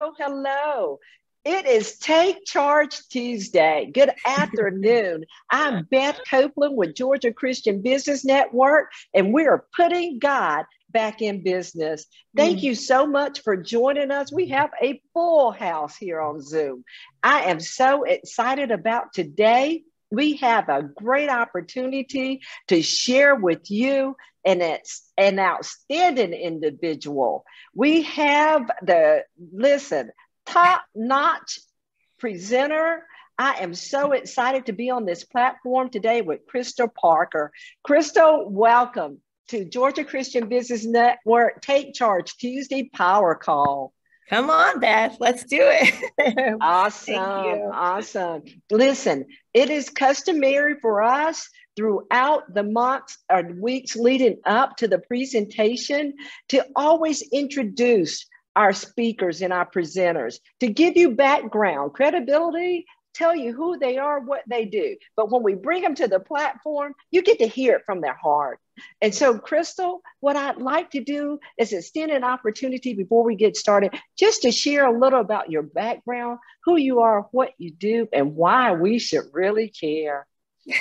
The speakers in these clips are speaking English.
hello. It is Take Charge Tuesday. Good afternoon. I'm Beth Copeland with Georgia Christian Business Network, and we are putting God back in business. Thank mm. you so much for joining us. We have a full house here on Zoom. I am so excited about today. We have a great opportunity to share with you and it's an outstanding individual. We have the listen, top notch presenter. I am so excited to be on this platform today with Krystal Parker. Krystal, welcome to Georgia Christian Business Network Take Charge Tuesday Power Call. Come on, Beth, let's do it. awesome. Awesome. Listen, it is customary for us throughout the months or weeks leading up to the presentation to always introduce our speakers and our presenters to give you background, credibility, tell you who they are, what they do. But when we bring them to the platform, you get to hear it from their heart. And so, Krystal, what I'd like to do is extend an opportunity before we get started just to share a little about your background, who you are, what you do, and why we should really care.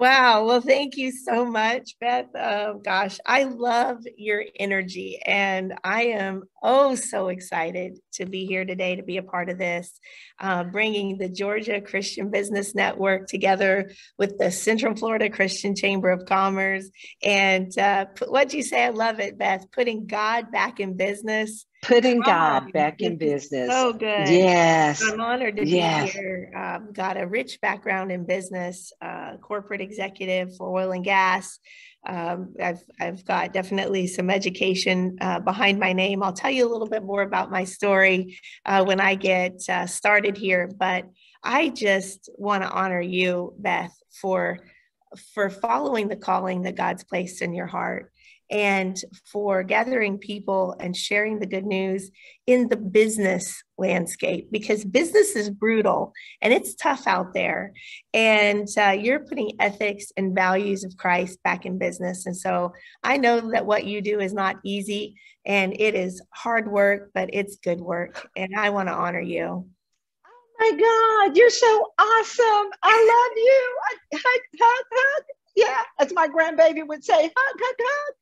Wow. Well, thank you so much, Beth. Oh, gosh, I love your energy, and I am oh so excited to be here today to be a part of this, uh, bringing the Georgia Christian Business Network together with the Central Florida Christian Chamber of Commerce. And uh, what'd you say? I love it, Beth. Putting God back in business putting God back in business. So good. Yes. I'm honored to yes. be here. Um, got a rich background in business, uh, corporate executive for oil and gas. Um, I've, I've got definitely some education uh, behind my name. I'll tell you a little bit more about my story uh, when I get uh, started here. But I just want to honor you, Beth, for for following the calling that God's placed in your heart and for gathering people and sharing the good news in the business landscape because business is brutal and it's tough out there. And uh, you're putting ethics and values of Christ back in business. And so I know that what you do is not easy and it is hard work, but it's good work. And I want to honor you Oh my God, you're so awesome. I love you. Hug, hug, hug. Yeah, as my grandbaby would say, hug, hug, hug.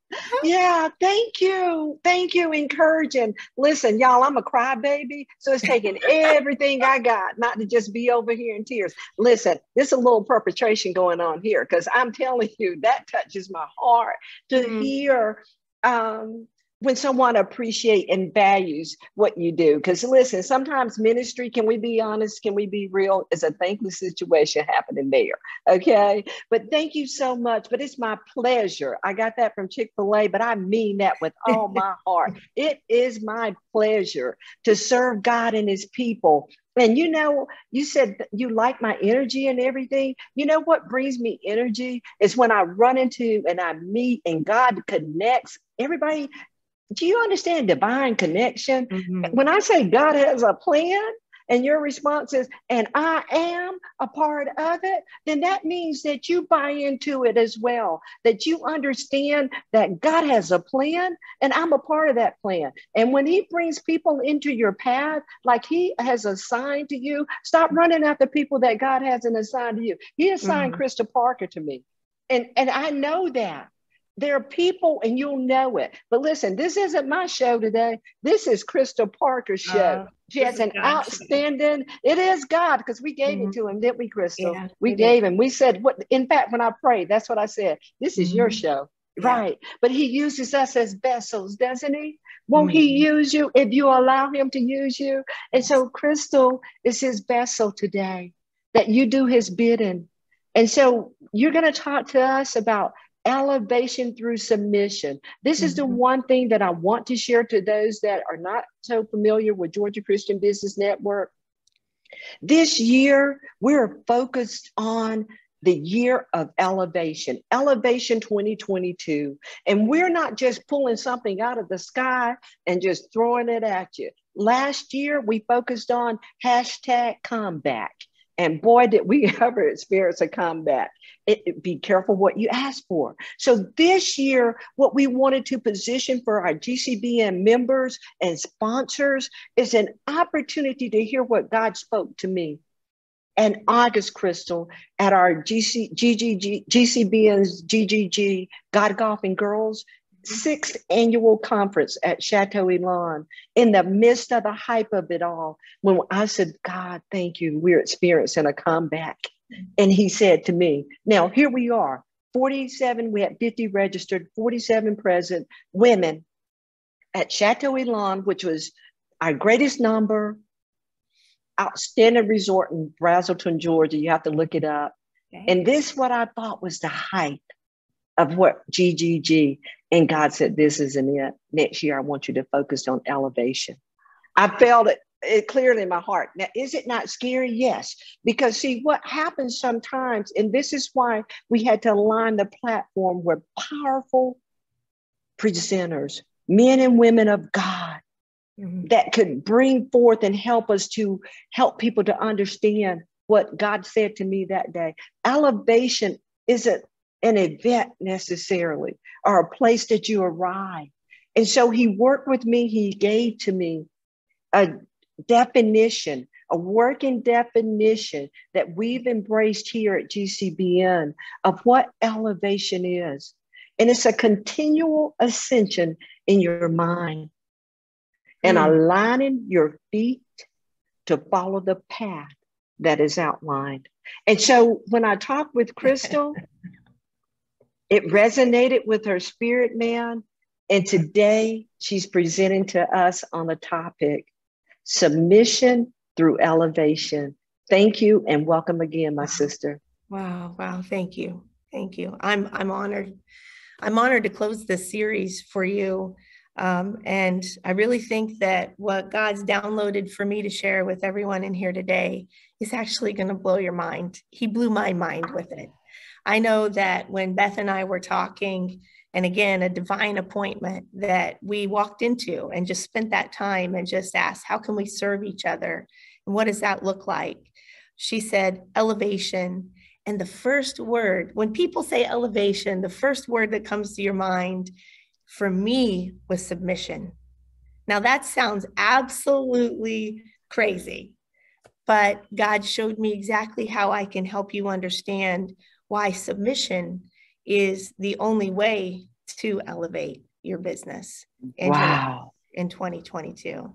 Yeah, thank you. Thank you. Encouraging. Listen, y'all, I'm a crybaby. So it's taking everything I got not to just be over here in tears. Listen, there's a little perpetration going on here because I'm telling you, that touches my heart to mm. hear um, when someone appreciates and values what you do. Because listen sometimes ministry can we be honest? Can we be real? Is a thankless situation happening there okay? But thank you so much but it's my pleasure. I got that from chick-fil-a but i mean that with all my heart. It is my pleasure to serve god and his people. And you know, you said you like my energy and everything. You know what brings me energy? Is when I run into and I meet and God connects. Everybody do you understand divine connection? Mm-hmm. When I say God has a plan, and your response is, and I am a part of it, then that means that you buy into it as well, that you understand that God has a plan and I'm a part of that plan. And when He brings people into your path, like He has assigned to you, stop running after people that God hasn't assigned to you. He assigned mm-hmm. Krista Parker to me. And, and I know that there are people and you'll know it. But listen, this isn't my show today. This is Krystal Parker's show. Uh, she has an outstanding, it is God because we gave mm-hmm. it to him, didn't we, Krystal? Yeah, we gave is. him. We said, what in fact, when I prayed, that's what I said. This is mm-hmm. your show. Yeah. Right. But he uses us as vessels, doesn't he? Won't mm-hmm. he use you if you allow him to use you? And so Krystal is his vessel today, that you do his bidding. And so you're going to talk to us about elevation through submission. This mm-hmm. is the mm-hmm. one thing that I want to share to those that are not so familiar with Georgia Christian Business Network. This year, we're focused on the year of elevation, Elevation 2022. And we're not just pulling something out of the sky and just throwing it at you. Last year, we focused on hashtag comeback. And boy, did we ever experience a comeback. It, it, be careful what you ask for. So this year, what we wanted to position for our GCBN members and sponsors is an opportunity to hear what God spoke to me. And August Krystal at our GC, GGG, GCBN's GGG God Golfing Girls sixth annual conference at Chateau Elan in the midst of the hype of it all. When I said, God, thank you, we're experiencing a comeback. And he said to me, Now here we are 47, we had 50 registered, 47 present women at Chateau Elan, which was our greatest number, outstanding resort in Braselton, Georgia. You have to look it up. Okay. And this, what I thought was the height of what GGG. And God said, This isn't it. Next year, I want you to focus on elevation. I felt it, it clearly in my heart. Now, is it not scary? Yes. Because, see, what happens sometimes, and this is why we had to align the platform where powerful presenters, men and women of God, mm-hmm. that could bring forth and help us to help people to understand what God said to me that day. Elevation isn't an event necessarily or a place that you arrive. And so he worked with me, he gave to me a definition, a working definition that we've embraced here at GCBN of what elevation is. And it's a continual ascension in your mind and mm. aligning your feet to follow the path that is outlined. And so when I talk with Krystal, it resonated with her spirit man. And today she's presenting to us on the topic submission through elevation. Thank you and welcome again, my sister. Wow, wow, thank you. Thank you. I'm I'm honored. I'm honored to close this series for you. Um, and I really think that what God's downloaded for me to share with everyone in here today is actually going to blow your mind. He blew my mind with it. I know that when Beth and I were talking, and again, a divine appointment that we walked into and just spent that time and just asked, how can we serve each other? And what does that look like? She said, elevation. And the first word, when people say elevation, the first word that comes to your mind for me was submission. Now, that sounds absolutely crazy, but God showed me exactly how I can help you understand why submission is the only way to elevate your business in, wow. in 2022.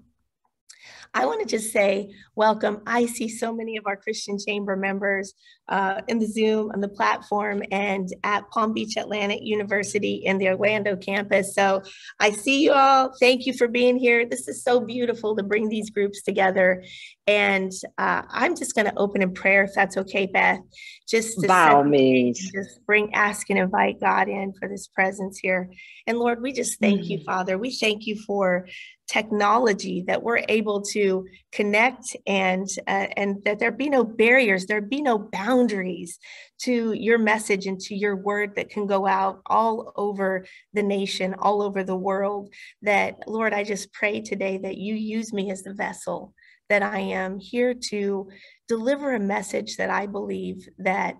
I want to just say welcome. I see so many of our Christian Chamber members uh, in the Zoom on the platform and at Palm Beach Atlantic University in the Orlando campus. So I see you all. Thank you for being here. This is so beautiful to bring these groups together. And uh, I'm just going to open in prayer, if that's okay, Beth. Just to by all means, just bring, ask, and invite God in for this presence here. And Lord, we just thank mm-hmm. you, mm. Father. We thank you for technology that we're able to connect and uh, and that there be no barriers there be no boundaries to your message and to your word that can go out all over the nation all over the world that lord i just pray today that you use me as the vessel that i am here to deliver a message that i believe that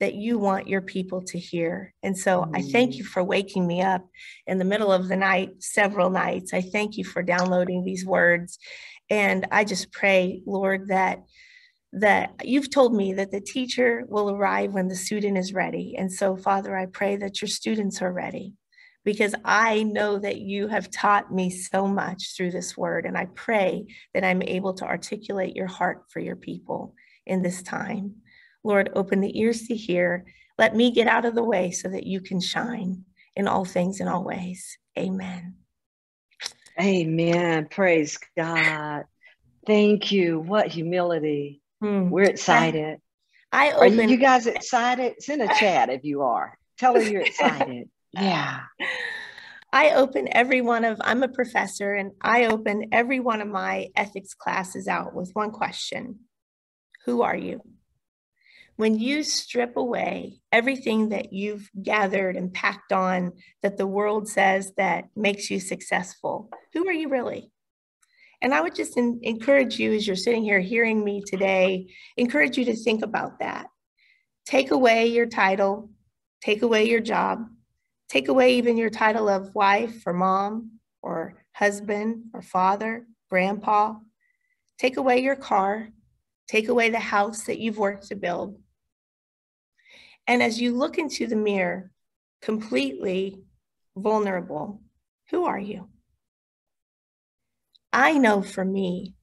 that you want your people to hear. And so mm. I thank you for waking me up in the middle of the night, several nights. I thank you for downloading these words. And I just pray, Lord, that that you've told me that the teacher will arrive when the student is ready. And so, Father, I pray that your students are ready because I know that you have taught me so much through this word. And I pray that I'm able to articulate your heart for your people in this time. Lord, open the ears to hear. Let me get out of the way so that you can shine in all things and all ways. Amen. Amen. Praise God. Thank you. What humility. Hmm. We're excited. I, I open, are you guys excited? Send a chat if you are. Tell her you're excited. yeah. I open every one of, I'm a professor, and I open every one of my ethics classes out with one question Who are you? When mm-hmm. you strip away everything that you've gathered and packed on that the world says that makes you successful, who are you really? And I would just in, encourage you as you're sitting here hearing me today, encourage you to think about that. Take away your title, take away your job, take away even your title of wife or mom or husband or father, grandpa. Take away your car, take away the house that you've worked to build. And as you look into the mirror, completely vulnerable, who are you? I know for me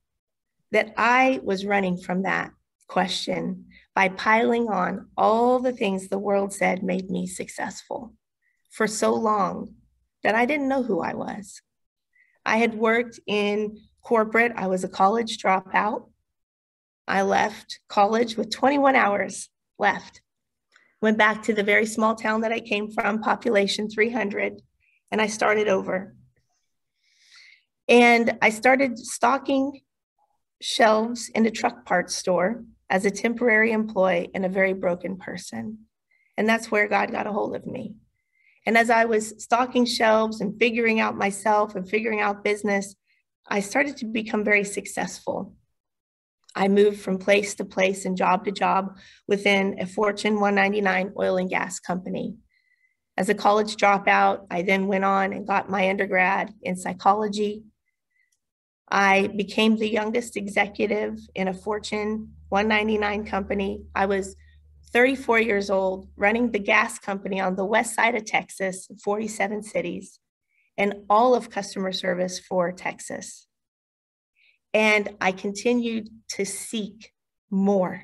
that I was running from that question by piling on all the things the world said made me successful for so long that I didn't know who I was. I had worked in corporate, I was a college dropout. I left college with 21 hours left. Went back to the very small town that I came from, population 300, and I started over. And I started stocking shelves in a truck parts store as a temporary employee and a very broken person. And that's where God got a hold of me. And as I was stocking shelves and figuring out myself and figuring out business, I started to become very successful. I moved from place to place and job to job within a Fortune 199 oil and gas company. As a college dropout, I then went on and got my undergrad in psychology I became the youngest executive in a Fortune 199 company. I was 34 years old, running the gas company on the west side of Texas, 47 cities, and all of customer service for Texas. And I continued to seek more.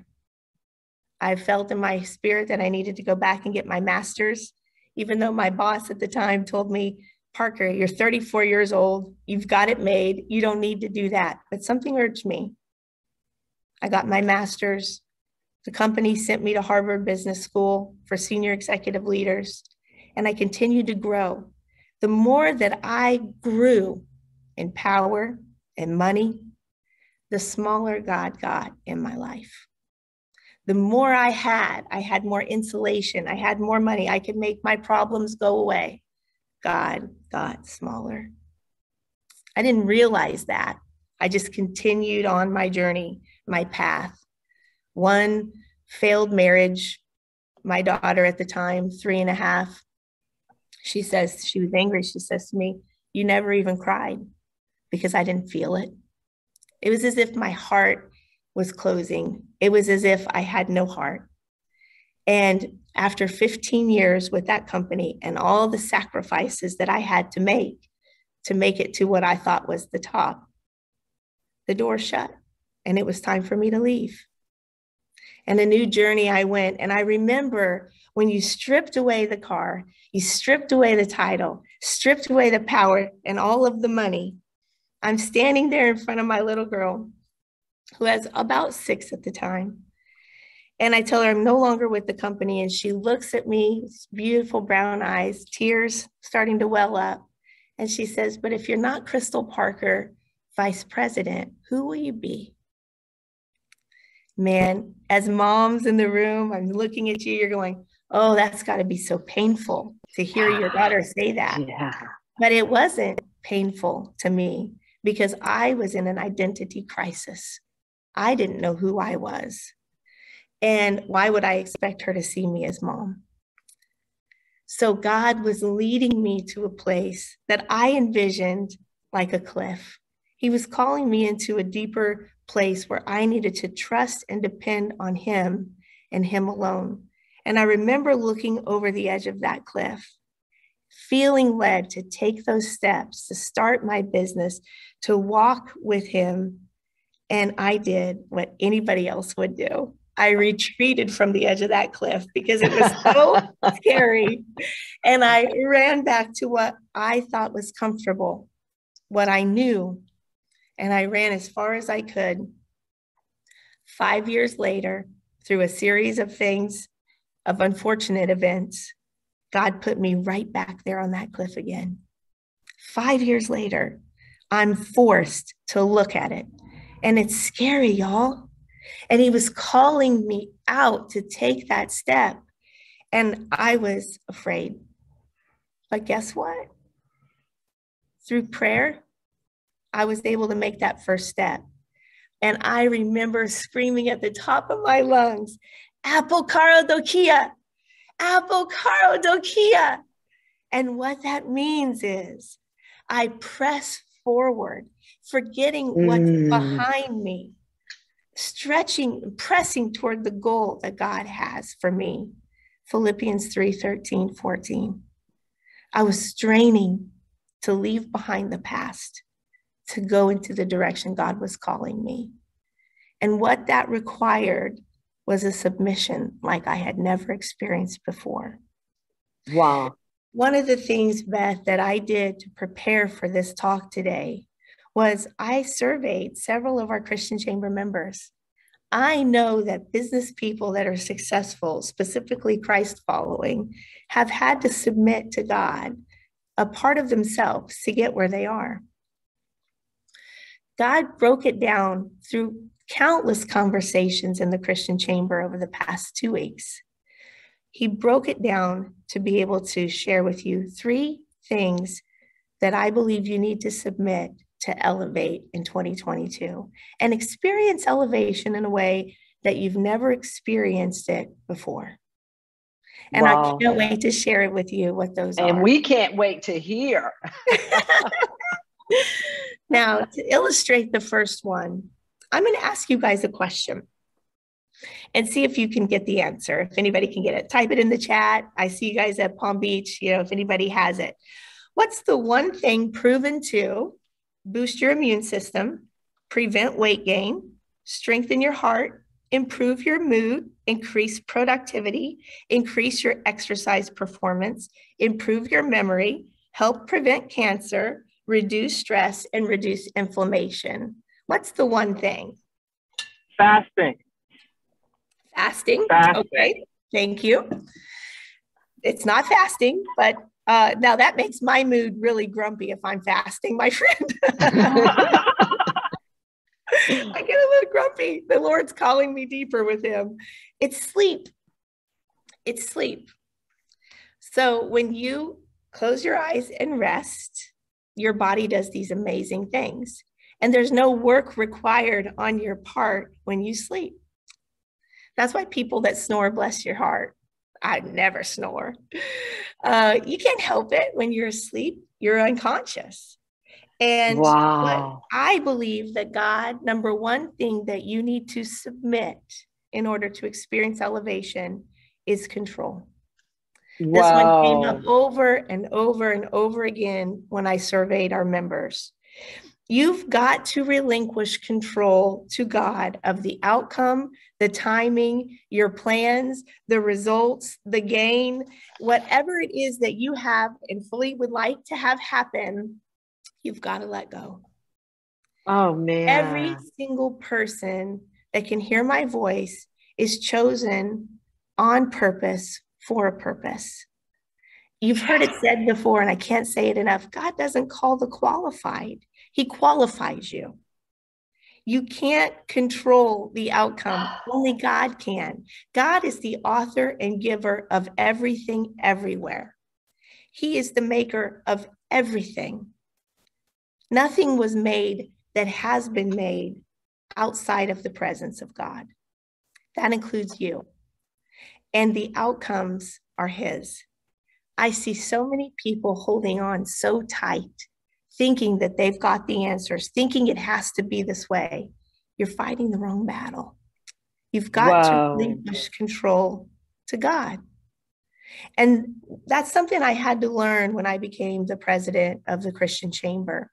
I felt in my spirit that I needed to go back and get my master's, even though my boss at the time told me Parker, you're 34 years old. You've got it made. You don't need to do that. But something urged me. I got my master's. The company sent me to Harvard Business School for senior executive leaders, and I continued to grow. The more that I grew in power and money, the smaller God got in my life. The more I had, I had more insulation, I had more money, I could make my problems go away. God got smaller. I didn't realize that. I just continued on my journey, my path. One failed marriage. My daughter at the time, three and a half, she says, she was angry. She says to me, You never even cried because I didn't feel it. It was as if my heart was closing, it was as if I had no heart. And after 15 years with that company and all the sacrifices that I had to make to make it to what I thought was the top, the door shut and it was time for me to leave. And a new journey I went. And I remember when you stripped away the car, you stripped away the title, stripped away the power and all of the money. I'm standing there in front of my little girl who has about six at the time. And I tell her I'm no longer with the company. And she looks at me, beautiful brown eyes, tears starting to well up. And she says, But if you're not Krystal Parker, vice president, who will you be? Man, as moms in the room, I'm looking at you, you're going, Oh, that's got to be so painful to hear your daughter say that. Yeah. But it wasn't painful to me because I was in an identity crisis. I didn't know who I was. And why would I expect her to see me as mom? So God was leading me to a place that I envisioned like a cliff. He was calling me into a deeper place where I needed to trust and depend on Him and Him alone. And I remember looking over the edge of that cliff, feeling led to take those steps, to start my business, to walk with Him. And I did what anybody else would do. I retreated from the edge of that cliff because it was so scary. And I ran back to what I thought was comfortable, what I knew. And I ran as far as I could. Five years later, through a series of things, of unfortunate events, God put me right back there on that cliff again. Five years later, I'm forced to look at it. And it's scary, y'all. And he was calling me out to take that step. And I was afraid. But guess what? Through prayer, I was able to make that first step. And I remember screaming at the top of my lungs, apokaradokia, apokaradokia. And what that means is I press forward, forgetting what's mm. behind me, stretching, pressing toward the goal that God has for me. Philippians 3 13, 14. I was straining to leave behind the past, to go into the direction God was calling me. And what that required was a submission like I had never experienced before. Wow. One of the things, Beth, that I did to prepare for this talk today was I surveyed several of our Christian Chamber members. I know that business people that are successful, specifically Christ following, have had to submit to God a part of themselves to get where they are. God broke it down through countless conversations in the Christian chamber over the past two weeks. He broke it down to be able to share with you three things that I believe you need to submit to elevate in 2022 and experience elevation in a way that you've never experienced it before. And wow. I can't wait to share it with you what those and are. And we can't wait to hear. now, to illustrate the first one, I'm going to ask you guys a question and see if you can get the answer. If anybody can get it, type it in the chat. I see you guys at Palm Beach, you know, if anybody has it. What's the one thing proven to boost your immune system, prevent weight gain, strengthen your heart, improve your mood, increase productivity, increase your exercise performance, improve your memory, help prevent cancer, reduce stress, and reduce inflammation? What's the one thing? Fasting. Fasting. fasting. Okay. Thank you. It's not fasting, but uh, now that makes my mood really grumpy if I'm fasting, my friend. I get a little grumpy. The Lord's calling me deeper with Him. It's sleep. It's sleep. So when you close your eyes and rest, your body does these amazing things. And there's no work required on your part when you sleep. That's why people that snore, bless your heart. I never snore. Uh, you can't help it when you're asleep, you're unconscious. And wow. I believe that God, number one thing that you need to submit in order to experience elevation is control. Wow. This one came up over and over and over again when I surveyed our members. You've got to relinquish control to God of the outcome, the timing, your plans, the results, the gain, whatever it is that you have and fully would like to have happen, you've got to let go. Oh, man. Every single person that can hear my voice is chosen on purpose for a purpose. You've heard it said before, and I can't say it enough God doesn't call the qualified, He qualifies you. You can't control the outcome, only God can. God is the author and giver of everything, everywhere. He is the maker of everything. Nothing was made that has been made outside of the presence of God. That includes you. And the outcomes are His. I see so many people holding on so tight, thinking that they've got the answers, thinking it has to be this way. You're fighting the wrong battle. You've got wow. to relinquish control to God. And that's something I had to learn when I became the president of the Christian Chamber.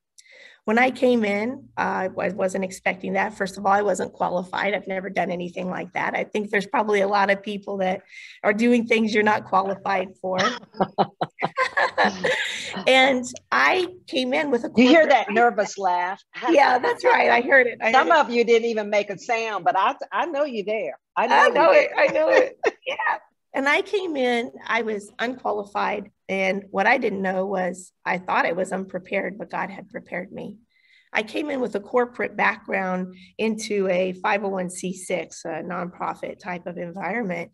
When I came in, I wasn't expecting that. First of all, I wasn't qualified. I've never done anything like that. I think there's probably a lot of people that are doing things you're not qualified for. and I came in with a. You hear that nervous laugh? yeah, that's right. I heard it. I Some heard of it. you didn't even make a sound, but I I know you there. I know, I know it. I know it. Yeah. And I came in, I was unqualified. And what I didn't know was I thought I was unprepared, but God had prepared me. I came in with a corporate background into a 501c6, a nonprofit type of environment.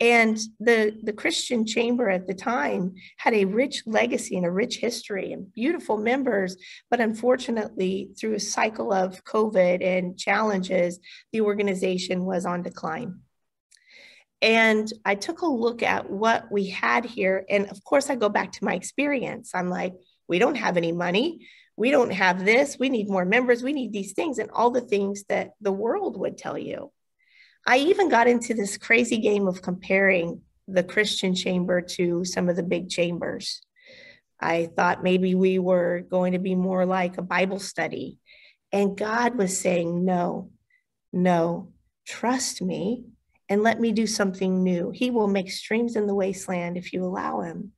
And the, the Christian Chamber at the time had a rich legacy and a rich history and beautiful members. But unfortunately, through a cycle of COVID and challenges, the organization was on decline. And I took a look at what we had here. And of course, I go back to my experience. I'm like, we don't have any money. We don't have this. We need more members. We need these things and all the things that the world would tell you. I even got into this crazy game of comparing the Christian chamber to some of the big chambers. I thought maybe we were going to be more like a Bible study. And God was saying, no, no, trust me and let me do something new. He will make streams in the wasteland if you allow him.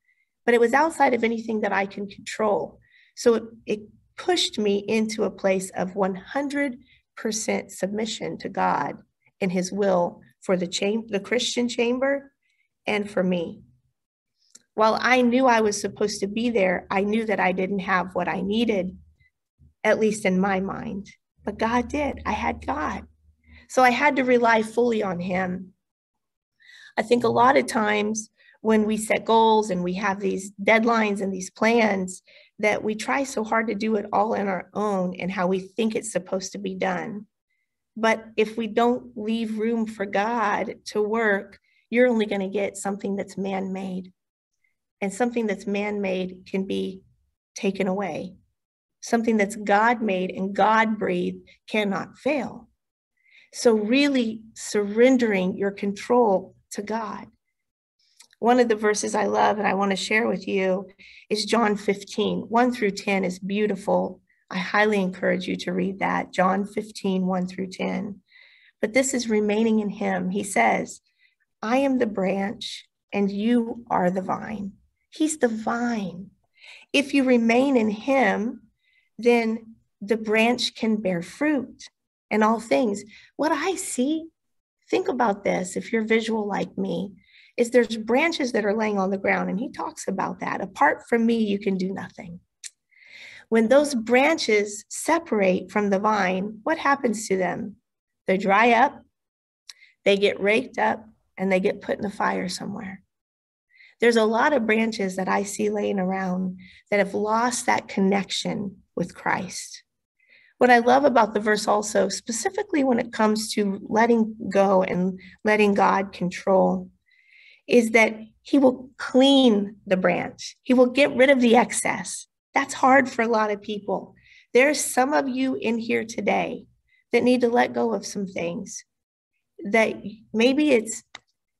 But it was outside of anything that I can control. So it, it pushed me into a place of 100% submission to God and his will for the chamber, the Christian chamber and for me. While I knew I was supposed to be there, I knew that I didn't have what I needed, at least in my mind. But God did. I had God. So I had to rely fully on him. I think a lot of times when we set goals and we have these deadlines and these plans, that we try so hard to do it all on our own and how we think it's supposed to be done. But if we don't leave room for God to work, you're only going to get something that's man made. And something that's man made can be taken away. Something that's God made and God breathed cannot fail. So, really surrendering your control to God. One of the verses I love and I want to share with you is John 15. 1 through 10 is beautiful I highly encourage you to read that, John 15, 1 through 10. But this is remaining in him. He says, I am the branch and you are the vine. He's the vine. If you remain in him, then the branch can bear fruit and all things. What I see, think about this if you're visual like me, is there's branches that are laying on the ground, and he talks about that. Apart from me, you can do nothing. When those branches separate from the vine, what happens to them? They dry up, they get raked up, and they get put in the fire somewhere. There's a lot of branches that I see laying around that have lost that connection with Christ. What I love about the verse also, specifically when it comes to letting go and letting God control, is that He will clean the branch, He will get rid of the excess. That's hard for a lot of people. There's some of you in here today that need to let go of some things that maybe it's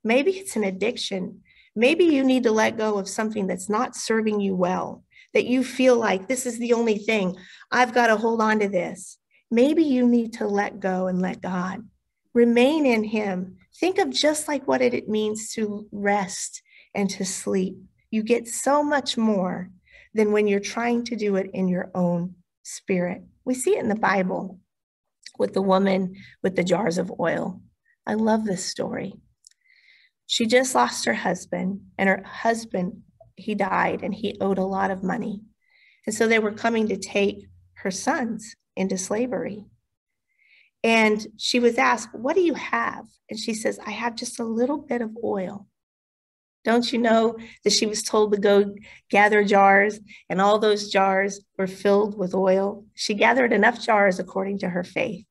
maybe it's an addiction. Maybe you need to let go of something that's not serving you well, that you feel like this is the only thing. I've got to hold on to this. Maybe you need to let go and let God. Remain in Him. Think of just like what it means to rest and to sleep. You get so much more than when you're trying to do it in your own spirit. We see it in the Bible with the woman with the jars of oil. I love this story. She just lost her husband, and her husband, he died, and he owed a lot of money. And so they were coming to take her sons into slavery. And she was asked, What do you have? And she says, I have just a little bit of oil. Don't you know that she was told to go gather jars and all those jars were filled with oil? She gathered enough jars according to her faith.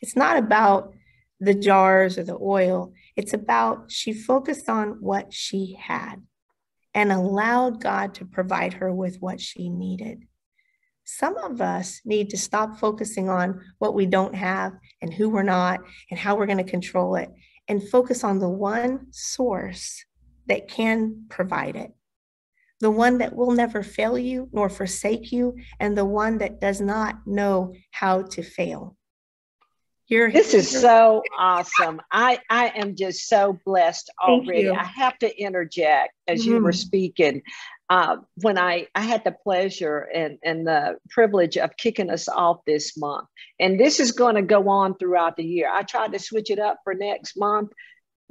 It's not about the jars or the oil, it's about she focused on what she had and allowed God to provide her with what she needed. Some of us need to stop focusing on what we don't have and who we're not and how we're going to control it and focus on the one source that can provide it, the one that will never fail you nor forsake you, and the one that does not know how to fail. You're, this is so awesome. I, I am just so blessed already. I have to interject as mm-hmm. you were mm-hmm. speaking. Uh, when I, I had the pleasure and, and the privilege of kicking us off this month. And this is going to go on throughout the year. I tried to switch it up for next month,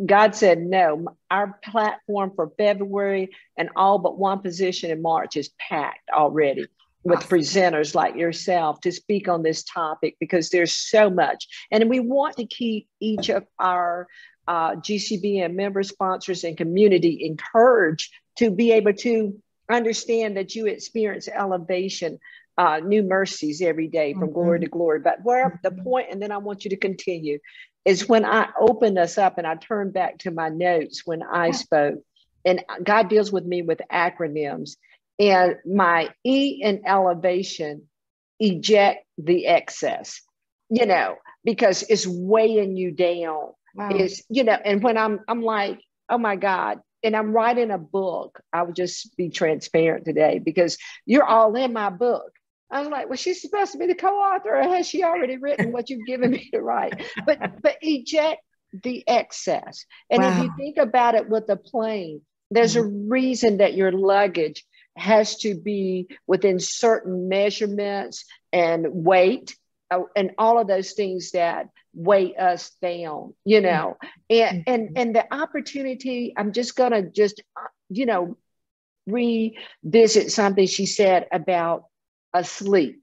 God said, no, our platform for February and all but one position in March is packed already. With presenters like yourself to speak on this topic because there's so much. And we want to keep each of our uh, GCBN member sponsors and community encouraged to be able to understand that you experience elevation, uh, new mercies every day from mm-hmm. glory to glory. But where the mm-hmm. point, and then I want you to continue, is when I opened us up and I turned back to my notes when I spoke, and God deals with me with acronyms. And my E in elevation, eject the excess, you know, because it's weighing you down. Wow. It's, you know, and when I'm I'm like, oh my God, and I'm writing a book. I would just be transparent today because you're all in my book. I was like, well, she's supposed to be the co-author, or has she already written what you've given me to write? But but eject the excess. And wow. if you think about it with a plane, there's mm-hmm. a reason that your luggage has to be within certain measurements and weight uh, and all of those things that weigh us down you know. And and mm-hmm. and the opportunity i'm just gonna just uh, you know revisit something she said about asleep.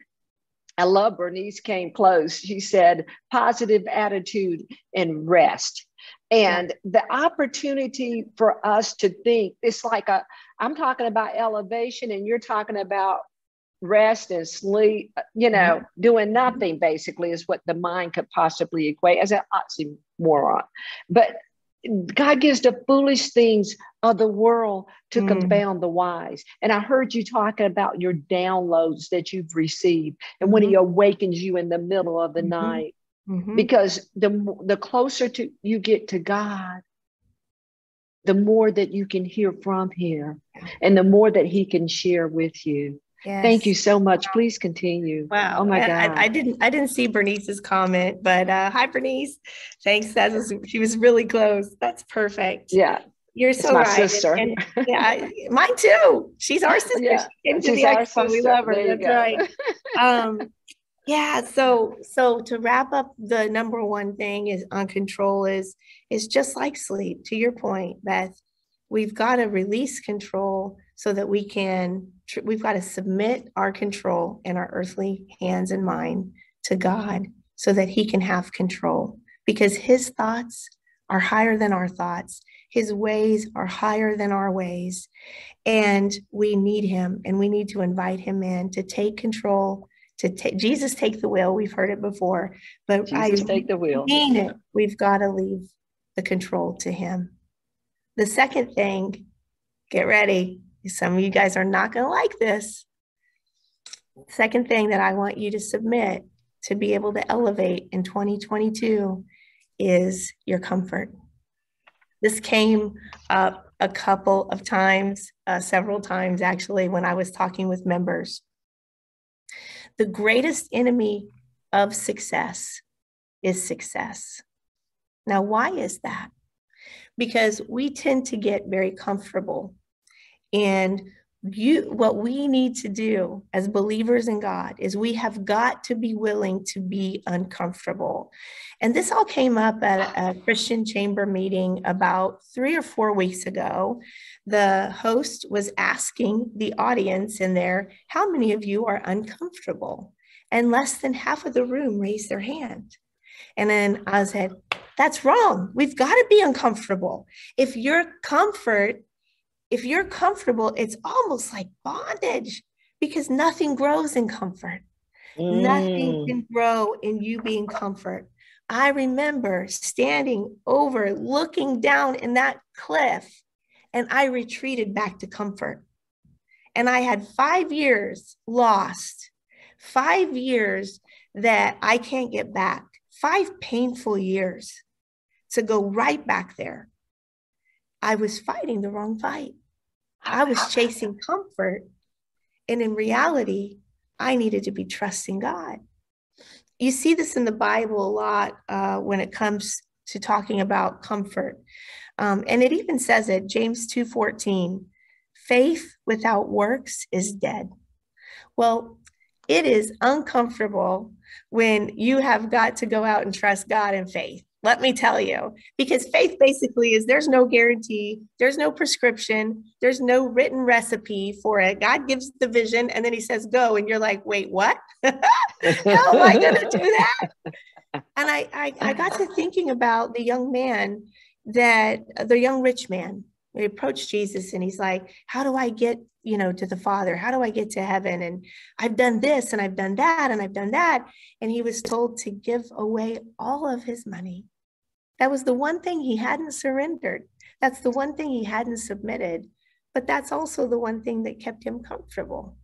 I love bernice came close. She said positive attitude and rest. And the opportunity for us to think it's like a i'm talking about elevation and you're talking about rest and sleep, you know, mm-hmm. doing nothing basically is what the mind could possibly equate as an oxymoron. But God gives the foolish things of the world to mm. confound the wise. And I heard you talking about your downloads that you've received and when mm-hmm. He awakens you in the middle of the mm-hmm. night. Mm-hmm. Because the, the closer to you get to God, the more that you can hear from Him and the more that He can share with you. Yes. Thank you so much. Please continue. Wow. Oh my God. I, I, didn't I didn't see Bernice's comment, but uh, hi Bernice. Thanks. That was she was really close. That's perfect. Yeah. You're so my right. sister. And, and, yeah, mine too. She's our sister. Yeah. She came to the expo. Sister. We love her. That's right. um, yeah. So so to wrap up, the number one thing is on control is is just like sleep. To your point, Beth, we've got to release control so that we can we've got to submit our control in our earthly hands and mind to God so that he can have control because his thoughts are higher than our thoughts his ways are higher than our ways and we need him and we need to invite him in to take control to take jesus take the wheel we've heard it before but jesus I take the wheel mean it we've got to leave the control to him the second thing get ready some of you guys are not going to like this. Second thing that I want you to submit to be able to elevate in 2022 is your comfort. This came up a couple of times, uh, several times actually, when I was talking with members. The greatest enemy of success is success. Now, why is that? Because we tend to get very comfortable and you what we need to do as believers in God is we have got to be willing to be uncomfortable. And this all came up at a Christian chamber meeting about 3 or 4 weeks ago. The host was asking the audience in there, how many of you are uncomfortable? And less than half of the room raised their hand. And then I said, that's wrong. We've got to be uncomfortable. If your comfort if you're comfortable, it's almost like bondage because nothing grows in comfort. Mm. Nothing can grow in you being comfort. I remember standing over, looking down in that cliff, and I retreated back to comfort. And I had five years lost, five years that I can't get back, five painful years to go right back there. I was fighting the wrong fight. I was chasing comfort. And in reality, I needed to be trusting God. You see this in the Bible a lot uh, when it comes to talking about comfort. Um, and it even says it, James 2:14, faith without works is dead. Well, it is uncomfortable when you have got to go out and trust God in faith let me tell you, because faith basically is there's no guarantee, there's no prescription, there's no written recipe for it. God gives the vision and then he says, go. And you're like, wait, what? How am I going to do that? And I, I, I got to thinking about the young man that the young rich man he approached Jesus and he's like, How do I get, you know, to the Father? How do I get to heaven? And I've done this and I've done that and I've done that. And he was told to give away all of his money. That was the one thing he hadn't surrendered. That's the one thing he hadn't submitted. But that's also the one thing that kept him comfortable.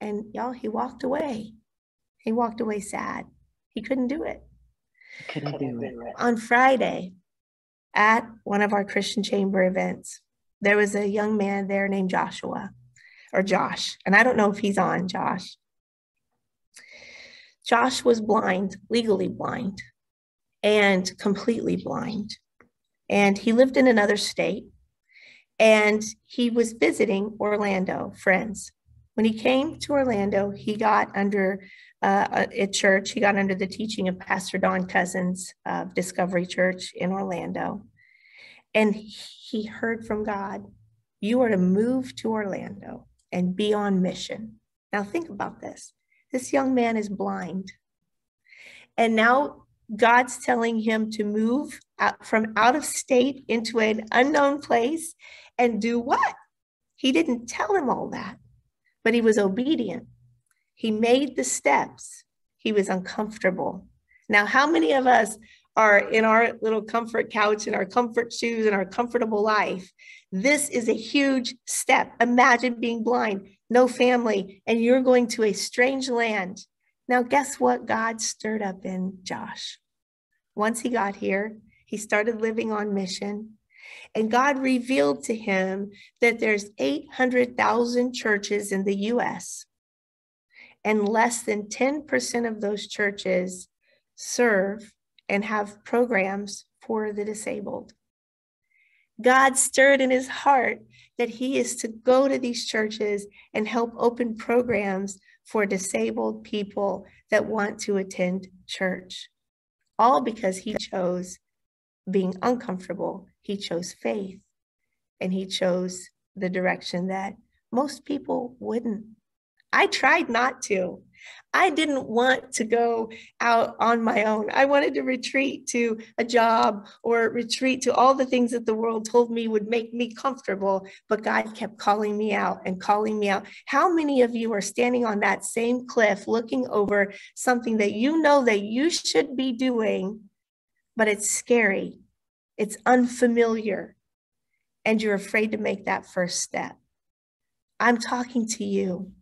And y'all, he walked away. He walked away sad. He couldn't do it. Couldn't do it. On Friday, at one of our Christian Chamber events, there was a young man there named Joshua or Josh. And I don't know if he's on, Josh. Josh was blind, legally blind, and completely blind. And he lived in another state. And he was visiting Orlando, friends. When he came to Orlando, he got under uh, at church. He got under the teaching of Pastor Don Cousins of Discovery Church in Orlando. And he heard from God, You are to move to Orlando and be on mission. Now, think about this this young man is blind. And now God's telling him to move out from out of state into an unknown place and do what? He didn't tell him all that, but he was obedient. He made the steps. He was uncomfortable. Now, how many of us are in our little comfort couch and our comfort shoes and our comfortable life? This is a huge step. Imagine being blind, no family, and you're going to a strange land. Now, guess what God stirred up in Josh? Once he got here, he started living on mission. And God revealed to him that there's 800,000 churches in the US and less than 10% of those churches serve and have programs for the disabled. God stirred in his heart that he is to go to these churches and help open programs for disabled people that want to attend church. All because he chose being uncomfortable, he chose faith, and he chose the direction that most people wouldn't. I tried not to. I didn't want to go out on my own. I wanted to retreat to a job or retreat to all the things that the world told me would make me comfortable, but God kept calling me out and calling me out. How many of you are standing on that same cliff looking over something that you know that you should be doing, but it's scary, it's unfamiliar, and you're afraid to make that first step? I'm talking to you.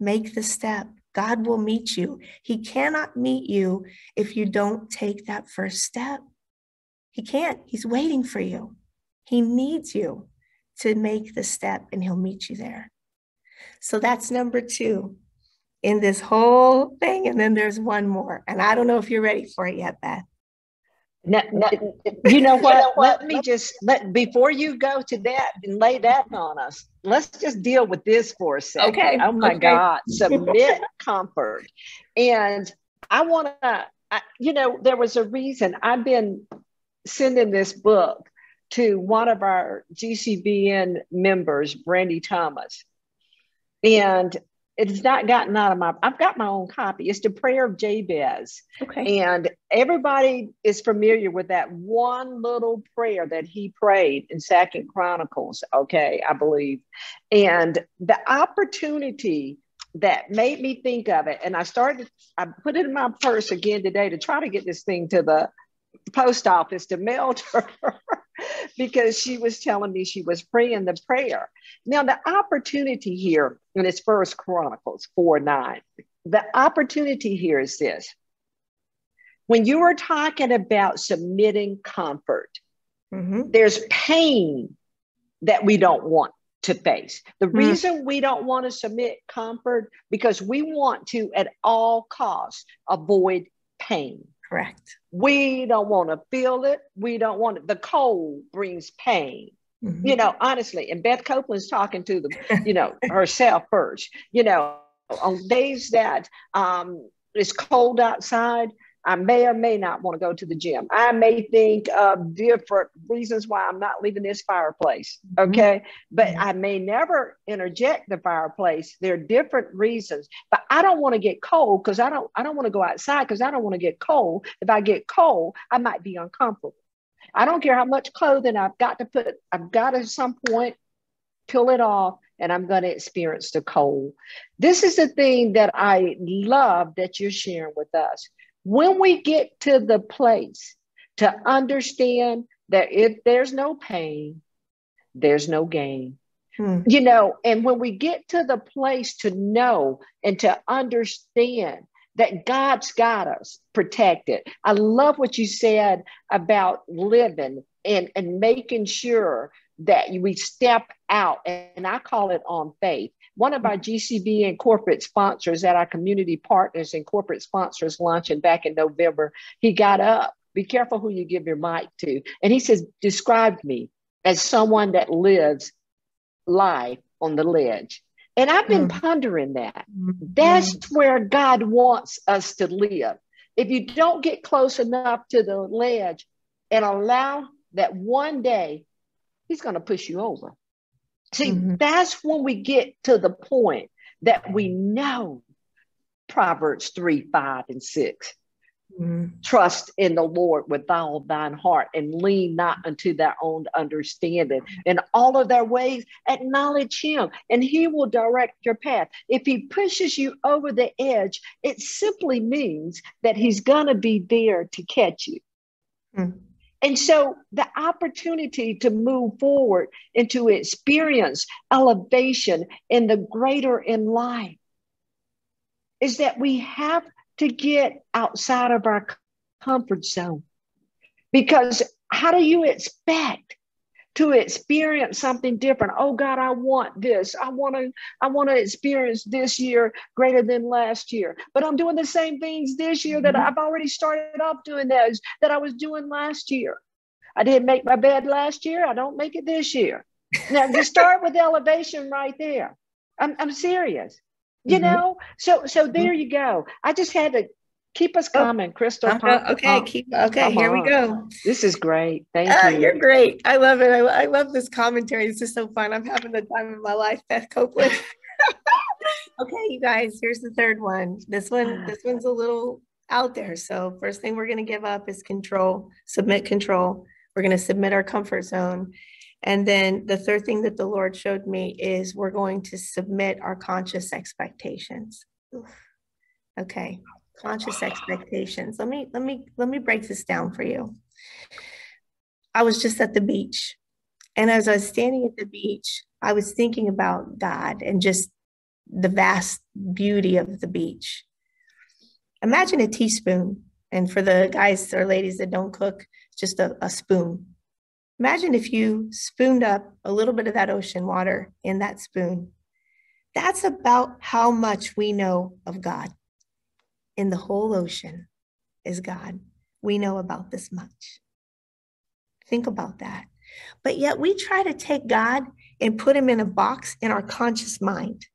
Make the step. God will meet you. He cannot meet you if you don't take that first step. He can't. He's waiting for you. He needs you to make the step and he'll meet you there. So that's number two in this whole thing. And then there's one more. And I don't know if you're ready for it yet, Beth. No, no, you know what? Let me just let before you go to that and lay that on us. Let's just deal with this for a second. Okay. Oh my okay. God! Submit comfort, and I want to. You know, there was a reason I've been sending this book to one of our GCBN members, Brandy Thomas, and it's not gotten out of my i've got my own copy. It's the prayer of jabez. Okay. And everybody is familiar with that one little prayer that he prayed in second chronicles okay i believe. And the opportunity that made me think of it and i started i put it in my purse again today to try to get this thing to the post office to mail to her because she was telling me she was praying the prayer. Now, the opportunity here in its first Chronicles 4 9, the opportunity here is this. When you are talking about submitting comfort, mm-hmm. there's pain that we don't want to face. The mm-hmm. reason we don't want to submit comfort because we want to at all costs avoid pain. Correct. We don't want to feel it. We don't want it. The cold brings pain. Mm-hmm. You know, honestly, and Beth Copeland's talking to the, you know, herself first. You know, on days that um, it's cold outside, I may or may not want to go to the gym. I may think of different reasons why I'm not leaving this fireplace. Mm-hmm. Okay. Mm-hmm. But I may never interject the fireplace. There are different reasons. But I don't want to get cold because I don't I don't want to go outside because I don't want to get cold. If I get cold, I might be uncomfortable. I don't care how much clothing I've got to put, I've got to at some point peel it off and I'm going to experience the cold. This is the thing that I love that you're sharing with us. When we get to the place to understand that if there's no pain, there's no gain. Hmm. You know, and when we get to the place to know and to understand that God's got us protected. I love what you said about living and, and making sure that we step out, and I call it on faith. One of our GCBN corporate sponsors at our community partners and corporate sponsors luncheon back in November, he got up. Be careful who you give your mic to. And he says, described me as someone that lives life on the ledge. And I've been mm. pondering that. Mm-hmm. That's where God wants us to live. If you don't get close enough to the ledge and allow that one day, He's going to push you over. See, mm-hmm. that's when we get to the point that we know Proverbs 3, 5, and 6 Mm-hmm. Trust in the Lord with all thine heart and lean not unto thy own understanding. In all of their ways, acknowledge him and he will direct your path. If he pushes you over the edge, it simply means that he's going to be there to catch you. Mm-hmm. And so the opportunity to move forward and to experience elevation in the greater in life is that we have to get outside of our comfort zone. Because how do you expect to experience something different? Oh God, I want this. I want to I want to experience this year greater than last year. But I'm doing the same things this year that mm-hmm. I've already started off doing those that I was doing last year. I didn't make my bed last year. I don't make it this year. Now, just start with elevation right there. I'm, I'm serious you mm-hmm. know so so there you go i just had to keep us oh, coming Krystal uh, okay keep okay here on. we go. This is great thank uh, you. you're great i love it I, I, love this commentary it's just so fun i'm having the time of my life beth copeland okay you guys here's the third one this one this one's a little out there so first thing we're going to give up is control submit control we're going to submit our comfort zone and then the third thing that the Lord showed me is we're going to submit our conscious expectations. Okay, conscious expectations. Let me let me let me break this down for you. I was just at the beach, and as I was standing at the beach, I was thinking about God and just the vast beauty of the beach. Imagine a teaspoon, and for the guys or ladies that don't cook, just a, a spoon Imagine if you spooned up a little bit of that ocean water in that spoon. That's about how much we know of God. In the whole ocean is God. We know about this much. Think about that. But yet we try to take God and put him in a box in our conscious mind.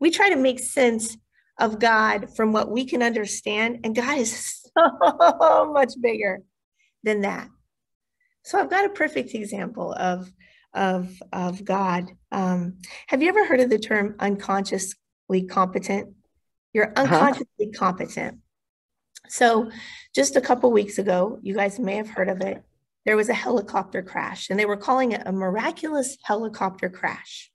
We try to make sense of God from what we can understand, and God is so much bigger than that. So I've got a perfect example of of of God. Um, have you ever heard of the term unconsciously competent? You're uh-huh. unconsciously uh-huh. competent. So, just a couple weeks ago, you guys may have heard of it. There was a helicopter crash, and they were calling it a miraculous helicopter crash.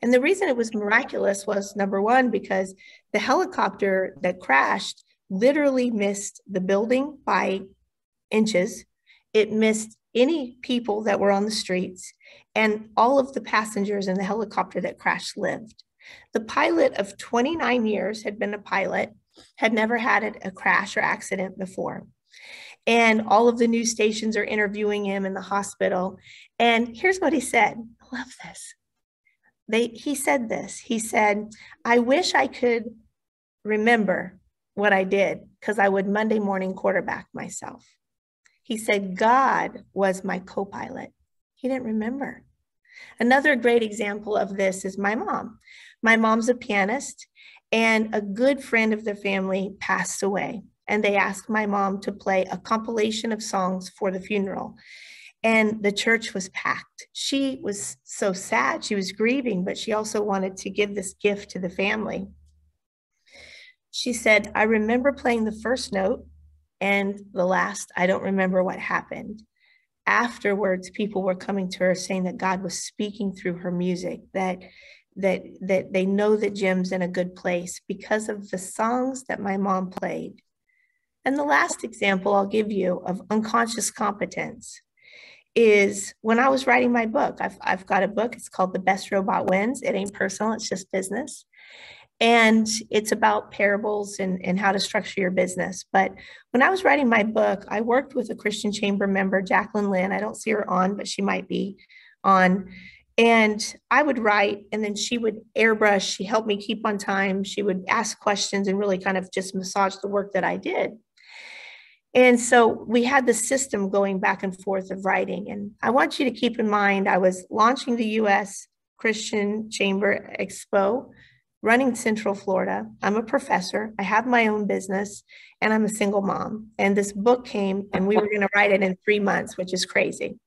And the reason it was miraculous was number one, because the helicopter that crashed literally missed the building by inches it missed any people that were on the streets, and all of the passengers in the helicopter that crashed lived. The pilot of 29 years had been a pilot, had never had a crash or accident before. And all of the news stations are interviewing him in the hospital. And here's what he said I love this. They, he said this. He said, I wish I could remember what I did because I would Monday morning quarterback myself. He said, God was my co pilot. He didn't remember. Another great example of this is my mom. My mom's a pianist, and a good friend of the family passed away. and they asked my mom to play a compilation of songs for the funeral. And the church was packed. She was so sad. She was grieving, but she also wanted to give this gift to the family. She said, I remember playing the first note and the last, I don't remember what happened. Afterwards, people were coming to her saying that God was speaking through her music, that that that they know that Jim's in a good place because of the songs that my mom played. And the last example I'll give you of unconscious competence is when I was writing my book. I've, I've got a book, it's called The Best Robot Wins. It ain't personal, it's just business. And it's about parables and, and how to structure your business. But when I was writing my book, I worked with a Christian Chamber member, Jacqueline Lynn. I don't see her on, but she might be on. And I would write, and then she would airbrush. She helped me keep on time. She would ask questions and really kind of just massage the work that I did. And so we had the system going back and forth of writing. And I want you to keep in mind, I was launching the US Christian Chamber Expo, running Central Florida. I'm a professor, I have my own business, and I'm a single mom. And this book came, and we were going to write it in three months, which is crazy.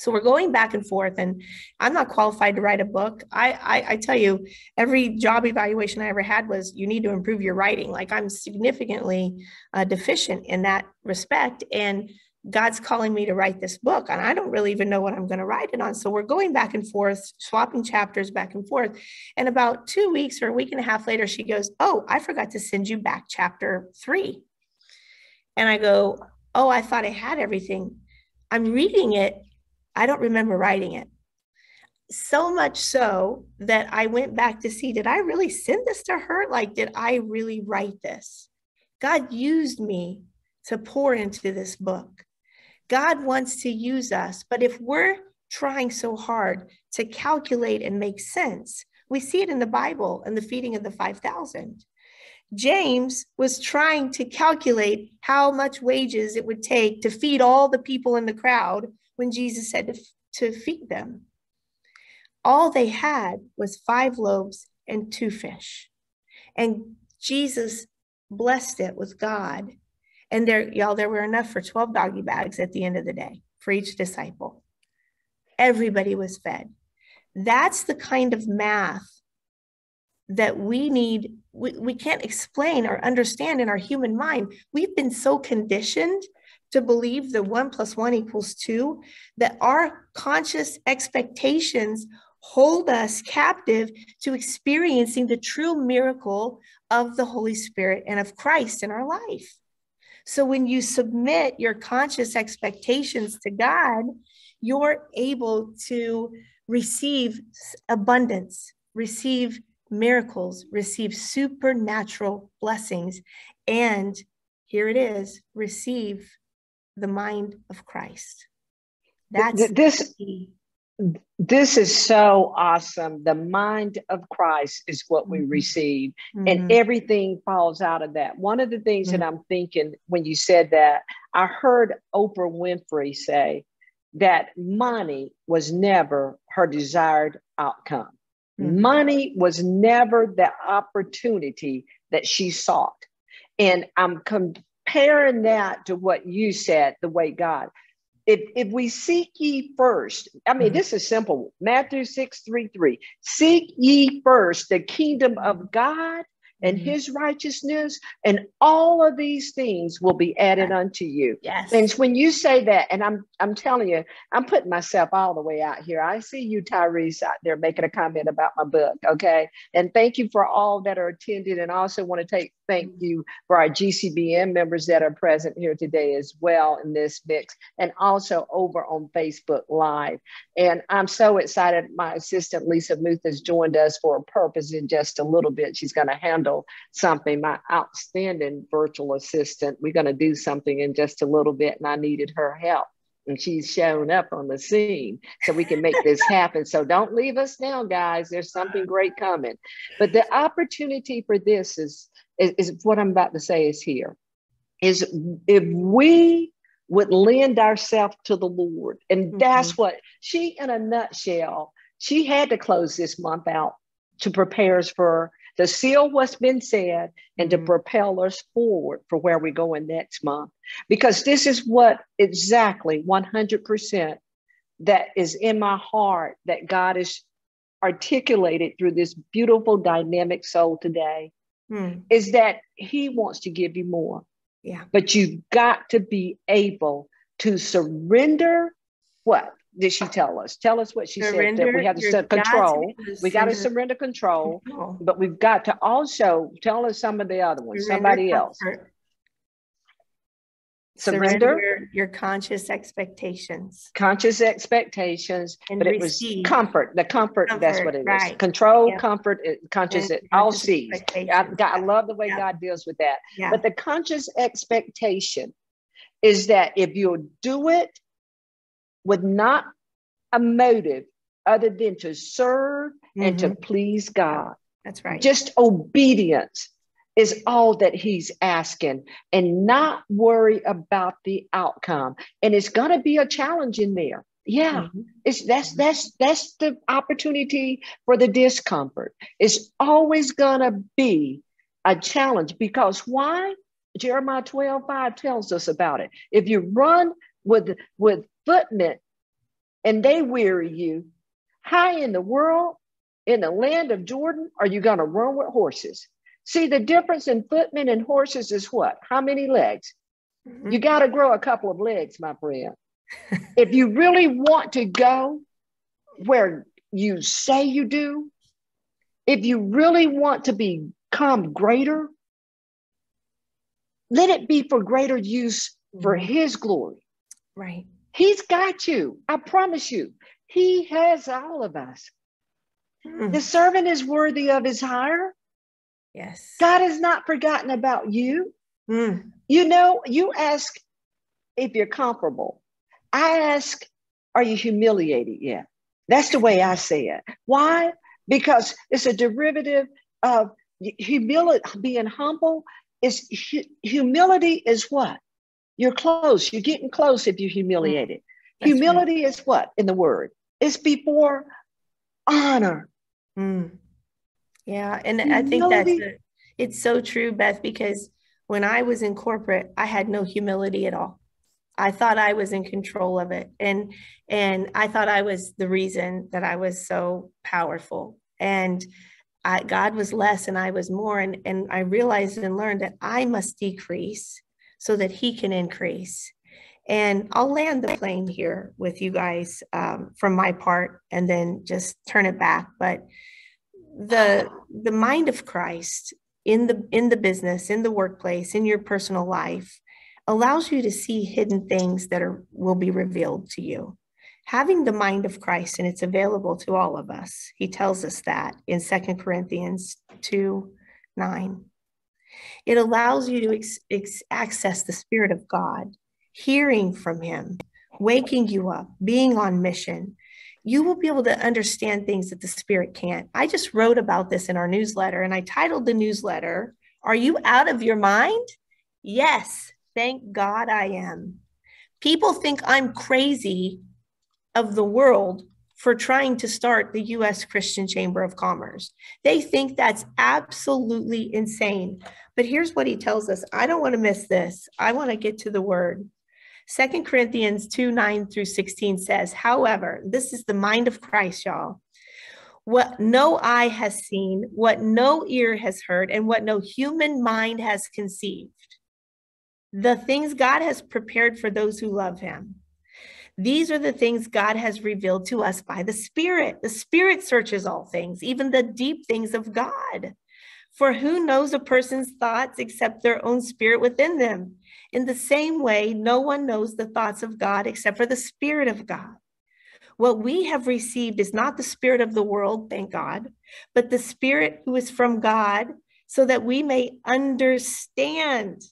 So we're going back and forth, and I'm not qualified to write a book. I, I, I tell you, every job evaluation I ever had was you need to improve your writing. Like I'm significantly uh, deficient in that respect, and God's calling me to write this book, and I don't really even know what I'm going to write it on. So we're going back and forth, swapping chapters back and forth. And about two weeks or a week and a half later, she goes, "Oh, I forgot to send you back chapter three. And I go, "Oh, I thought I had everything." I'm reading it I don't remember writing it. So much so that I went back to see did I really send this to her? Like, did I really write this? God used me to pour into this book. God wants to use us, but if we're trying so hard to calculate and make sense, we see it in the Bible and the feeding of the 5,000. James was trying to calculate how much wages it would take to feed all the people in the crowd when Jesus said to, to feed them. All they had was five loaves and two fish. And Jesus blessed it with God. And there, y'all, there were enough for 12 doggy bags at the end of the day for each disciple. Everybody was fed. That's the kind of math that we need, we, we can't explain or understand in our human mind. We've been so conditioned to believe that one plus one equals two, that our conscious expectations hold us captive to experiencing the true miracle of the Holy Spirit and of Christ in our life. So when you submit your conscious expectations to God, you're able to receive abundance, receive miracles, receive supernatural blessings, and here it is receive the mind of Christ. That's this. This is so awesome. The mind of Christ is what we mm-hmm. receive, mm-hmm. and everything falls out of that. One of the things mm-hmm. that I'm thinking when you said that, I heard Oprah Winfrey say that money was never her desired outcome. Mm-hmm. Money was never the opportunity that she sought. And I'm com- comparing that to what you said, the way God, if, if we seek ye first, I mean, mm-hmm. this is simple. Matthew 6 3 3. Seek ye first the kingdom of God and mm-hmm. his righteousness, and all of these things will be added unto you. Yes. And when you say that, and I'm I'm telling you, I'm putting myself all the way out here. I see you, Tyrese, out there making a comment about my book. Okay. And thank you for all that are attended. And I also want to take thank mm-hmm. you for our GCBN members that are present here today as well in this mix, and also over on Facebook Live. And I'm so excited. My assistant Lisa Muth has joined us for a purpose in just a little bit. She's going to handle handle something. My outstanding virtual assistant, we're going to do something in just a little bit, and I needed her help. And she's shown up on the scene so we can make this happen. So don't leave us now, guys. There's something great coming. But the opportunity for this is, is, is what I'm about to say is here. Is if we would lend ourselves to the Lord, and mm-hmm. that's what she, in a nutshell, she had to close this month out to prepare us for to seal what's been said and to propel us forward for where we're going next month. Because this is what exactly 100% that is in my heart that God is articulated through this beautiful dynamic soul today Mm, is that he wants to give you more yeah. but you've got to be able to surrender what did she tell us? Tell us what she said that we have to your set to control we got to surrender surrender control control. but we've got to also tell us some of the other ones Surrender somebody else. Comfort. surrender? your conscious expectations. Conscious expectations And but it was comfort the comfort, that's what it is. right. control Yep. comfort conscious And it all sees. I, I love the way Yep. god deals with that. Yeah. But the conscious expectation is that if you'll do it with not a motive other than to serve and to Mhm. please God, that's right just obedience is all that He's asking and not worry about the outcome. And it's going to be a challenge in there. Yeah. Mhm. It's that's that's that's the opportunity for the discomfort. It's always gonna be a challenge because why? Jeremiah 12, 5 tells us about it. If you run with with footmen and they weary you, how in the world in the land of Jordan are you gonna run with horses? See, the difference in footmen and horses is what? How many legs? Mhm. You got to grow a couple of legs, my friend. if you really want to go where you say you do, if you really want to become greater, let it be for greater use for Mhm. His glory. right He's got you. I promise you. He has all of us. Mm. The servant is worthy of his hire. yes God has not forgotten about you. Mm. You know, you ask if you're comparable. I ask, are you humiliated yet? That's the way I say it. Why? Because it's a derivative of humility, being humble. Is hu- humility is what? You're close. You're getting close if you're humiliated. That's right. humility is what in the word? It's before honor. Mm. Yeah, and I think that's a, it's so true, Beth, because when I was in corporate, I had no humility at all. I thought I was in control of it, and and I thought I was the reason that I was so powerful. And I, God was less, and I was more. And and I realized and learned that I must decrease so that He can increase. And I'll land the plane here with you guys um, from my part, and then just turn it back. But the the mind of Christ in the in the business, in the workplace, in your personal life allows you to see hidden things that are will be revealed to you. Having the mind of Christ and it's available to all of us. He tells us that in Second Corinthians 2 9. It allows you to ex- ex- access the Spirit of God, hearing from Him, waking you up, being on mission, you will be able to understand things that the spirit can't. I just wrote about this in our newsletter and I titled the newsletter, Are You Out of Your Mind? Yes, thank God I am. People think I'm crazy of the world for trying to start the US Christian Chamber of Commerce. They think that's absolutely insane. But here's what he tells us I don't want to miss this. I want to get to the word. Second Corinthians 2 9 through 16 says, however, this is the mind of Christ, y'all. What no eye has seen, what no ear has heard, and what no human mind has conceived. The things God has prepared for those who love him. These are the things God has revealed to us by the Spirit. The Spirit searches all things, even the deep things of God. For who knows a person's thoughts except their own spirit within them? In the same way, no one knows the thoughts of God except for the Spirit of God. What we have received is not the Spirit of the world, thank God, but the Spirit who is from God, so that we may understand.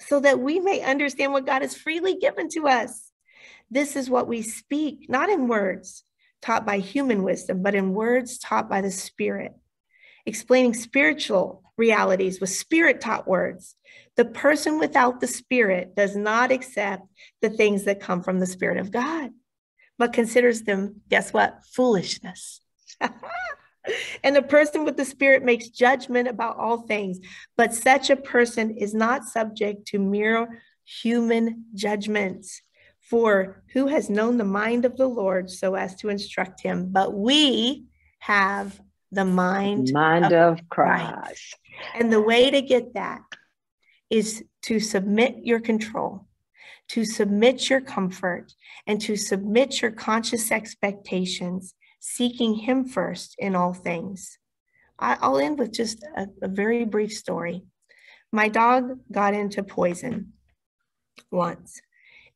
So that we may understand what God has freely given to us. This is what we speak, not in words taught by human wisdom, but in words taught by the Spirit explaining spiritual realities with spirit taught words. The person without the spirit does not accept the things that come from the spirit of God, but considers them, guess what? Foolishness. and the person with the spirit makes judgment about all things, but such a person is not subject to mere human judgments. For who has known the mind of the Lord so as to instruct him? But we have the mind, mind of, of Christ. Christ. And the way to get that is to submit your control, to submit your comfort, and to submit your conscious expectations seeking Him first in all things. I, will end with just a, a very brief story. My dog got into poison once,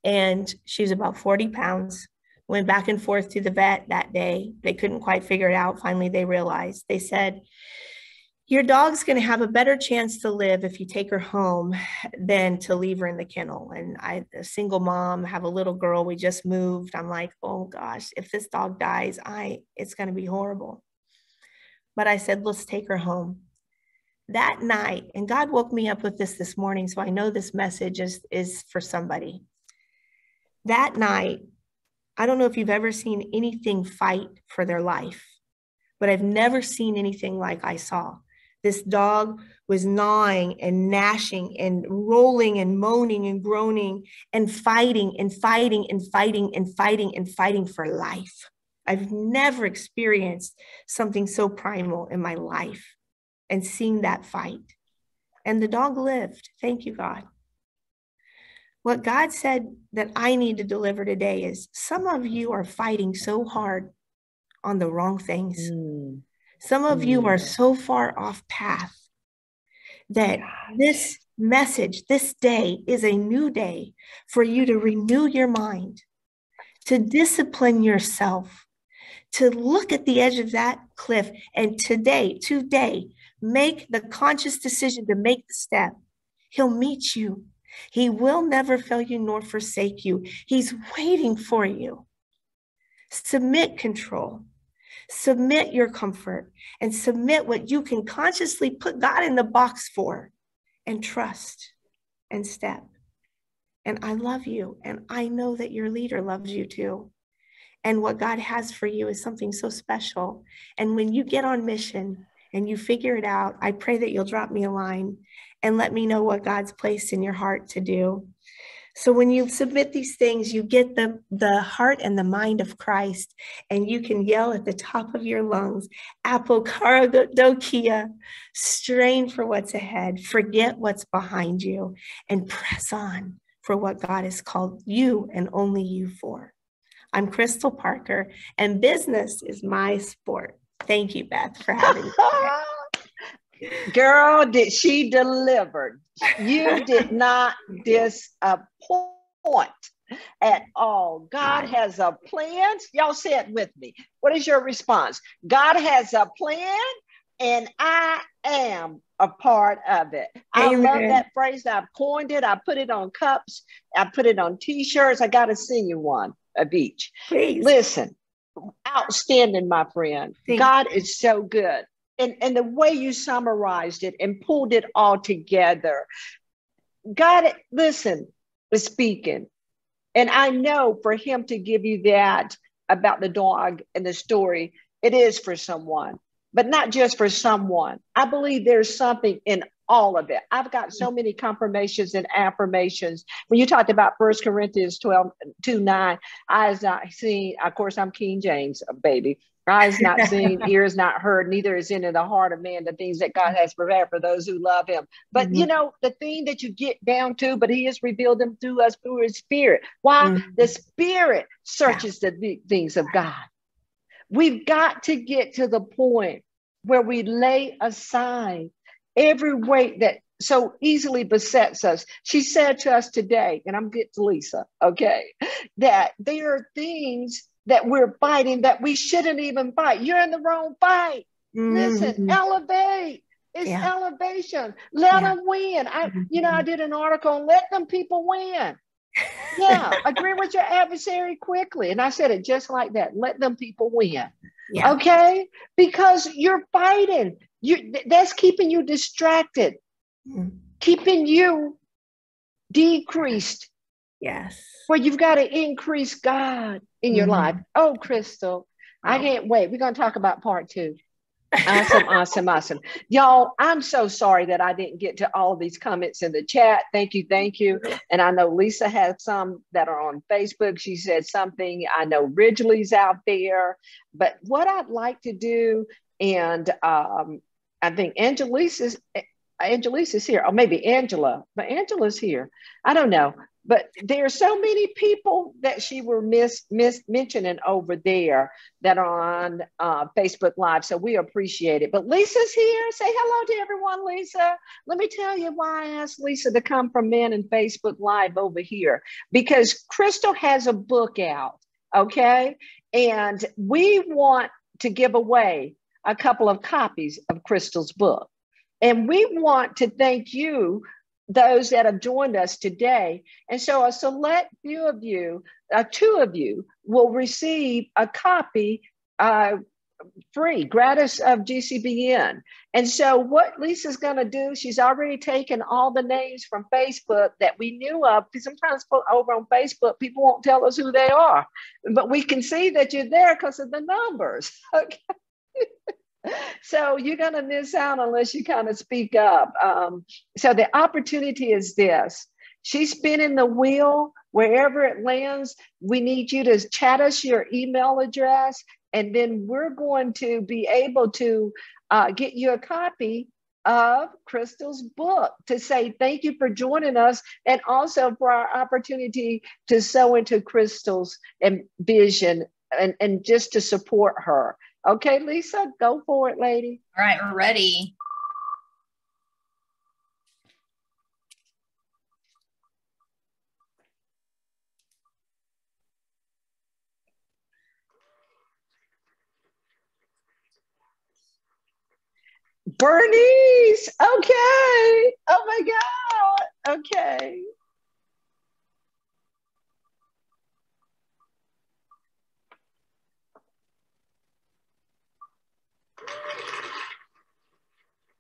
and she was about 40 pounds. Went back and forth to the vet that day. They couldn't quite figure it out. Finally, they realized. They said, your dog's going to have a better chance to live if you take her home than to leave her in the kennel. And I, a single mom, have a little girl. We just moved. I'm like, oh gosh, if this dog dies, I it's going to be horrible. But I said, let's take her home. That night, and God woke me up with this this morning, so I know this message is is for somebody. That night, I don't know if you've ever seen anything fight for their life, but I've never seen anything like I saw this dog was gnawing and gnashing and rolling and moaning and groaning and fighting and fighting and fighting and fighting and fighting for life. I've never experienced something so primal in my life and seeing that fight. And the dog lived. Thank you, God. What God said that I need to deliver today is some of you are fighting so hard on the wrong things. Mm. Some of you are so far off path that this message, this day is a new day for you to renew your mind, to discipline yourself, to look at the edge of that cliff and today, today, make the conscious decision to make the step. He'll meet you. He will never fail you nor forsake you. He's waiting for you. Submit control. Submit your comfort and submit what you can consciously put God in the box for and trust and step. And I love you. And I know that your leader loves you too. And what God has for you is something so special. And when you get on mission and you figure it out, I pray that you'll drop me a line and let me know what God's placed in your heart to do. So when you submit these things, you get the, the heart and the mind of Christ, and you can yell at the top of your lungs, Apokaradokia, strain for what's ahead, forget what's behind you, and press on for what God has called you and only you for. I'm Krystal Parker, and business is my sport. Thank you, Beth, for having me. Girl, did she deliver? You did not disappoint at all. God has a plan. Y'all say it with me. What is your response? God has a plan, and I am a part of it. Amen. I love that phrase. I've coined it. I put it on cups. I put it on t-shirts. I got to send you one of each. Please. Listen, outstanding, my friend. Thank God you. is so good and, and the way you summarized it and pulled it all together. God, listen, is speaking. And I know for him to give you that about the dog and the story, it is for someone, but not just for someone. I believe there's something in all of it. I've got so many confirmations and affirmations. When you talked about First Corinthians 12, 2 9, eyes not seen, of course, I'm King James, baby. Eyes not seen, ears not heard, neither is in the heart of man the things that God has prepared for those who love him. But mm-hmm. you know, the thing that you get down to, but he has revealed them to us through his spirit. Why? Mm-hmm. The spirit searches the things of God. We've got to get to the point where we lay aside every weight that so easily besets us. She said to us today, and I'm getting to Lisa, okay, that there are things that we're fighting that we shouldn't even fight. You're in the wrong fight. Mm-hmm. Listen, elevate. It's yeah. elevation. Let yeah. them win. I, you know, I mm-hmm. did an article on let them people win. Yeah, agree with your adversary quickly. And I said it just like that. Let them people win. Yeah. Okay? Because you're fighting. You that's keeping you distracted, mm-hmm. keeping you decreased. Yes. Well, you've got to increase God in your mm-hmm. life. Oh, Krystal, I can't wait. We're going to talk about part two. awesome, awesome, awesome. Y'all, I'm so sorry that I didn't get to all these comments in the chat. Thank you, thank you. And I know Lisa has some that are on Facebook. She said something. I know Ridgely's out there. But what I'd like to do, and um, I think Angelise is here, or maybe Angela, but Angela's here. I don't know but there are so many people that she were miss, miss mentioning over there that are on uh, Facebook Live. So we appreciate it. But Lisa's here. Say hello to everyone, Lisa. Let me tell you why I asked Lisa to come from Men and Facebook Live over here because Krystal has a book out. Okay. And we want to give away a couple of copies of Krystal's book. And we want to thank you those that have joined us today. And so a select few of you, uh, two of you, will receive a copy uh, free, gratis of GCBN. And so what Lisa's going to do, she's already taken all the names from Facebook that we knew of. Because sometimes over on Facebook, people won't tell us who they are, but we can see that you're there because of the numbers. Okay so you're going to miss out unless you kind of speak up. Um, so the opportunity is this she's spinning the wheel wherever it lands. We need you to chat us your email address, and then we're going to be able to uh, get you a copy of Krystal's book to say thank you for joining us and also for our opportunity to sow into Krystal's and vision and, and just to support her. Okay, Lisa, go for it, lady. All right, we're ready. Bernice, okay. Oh my God. Okay.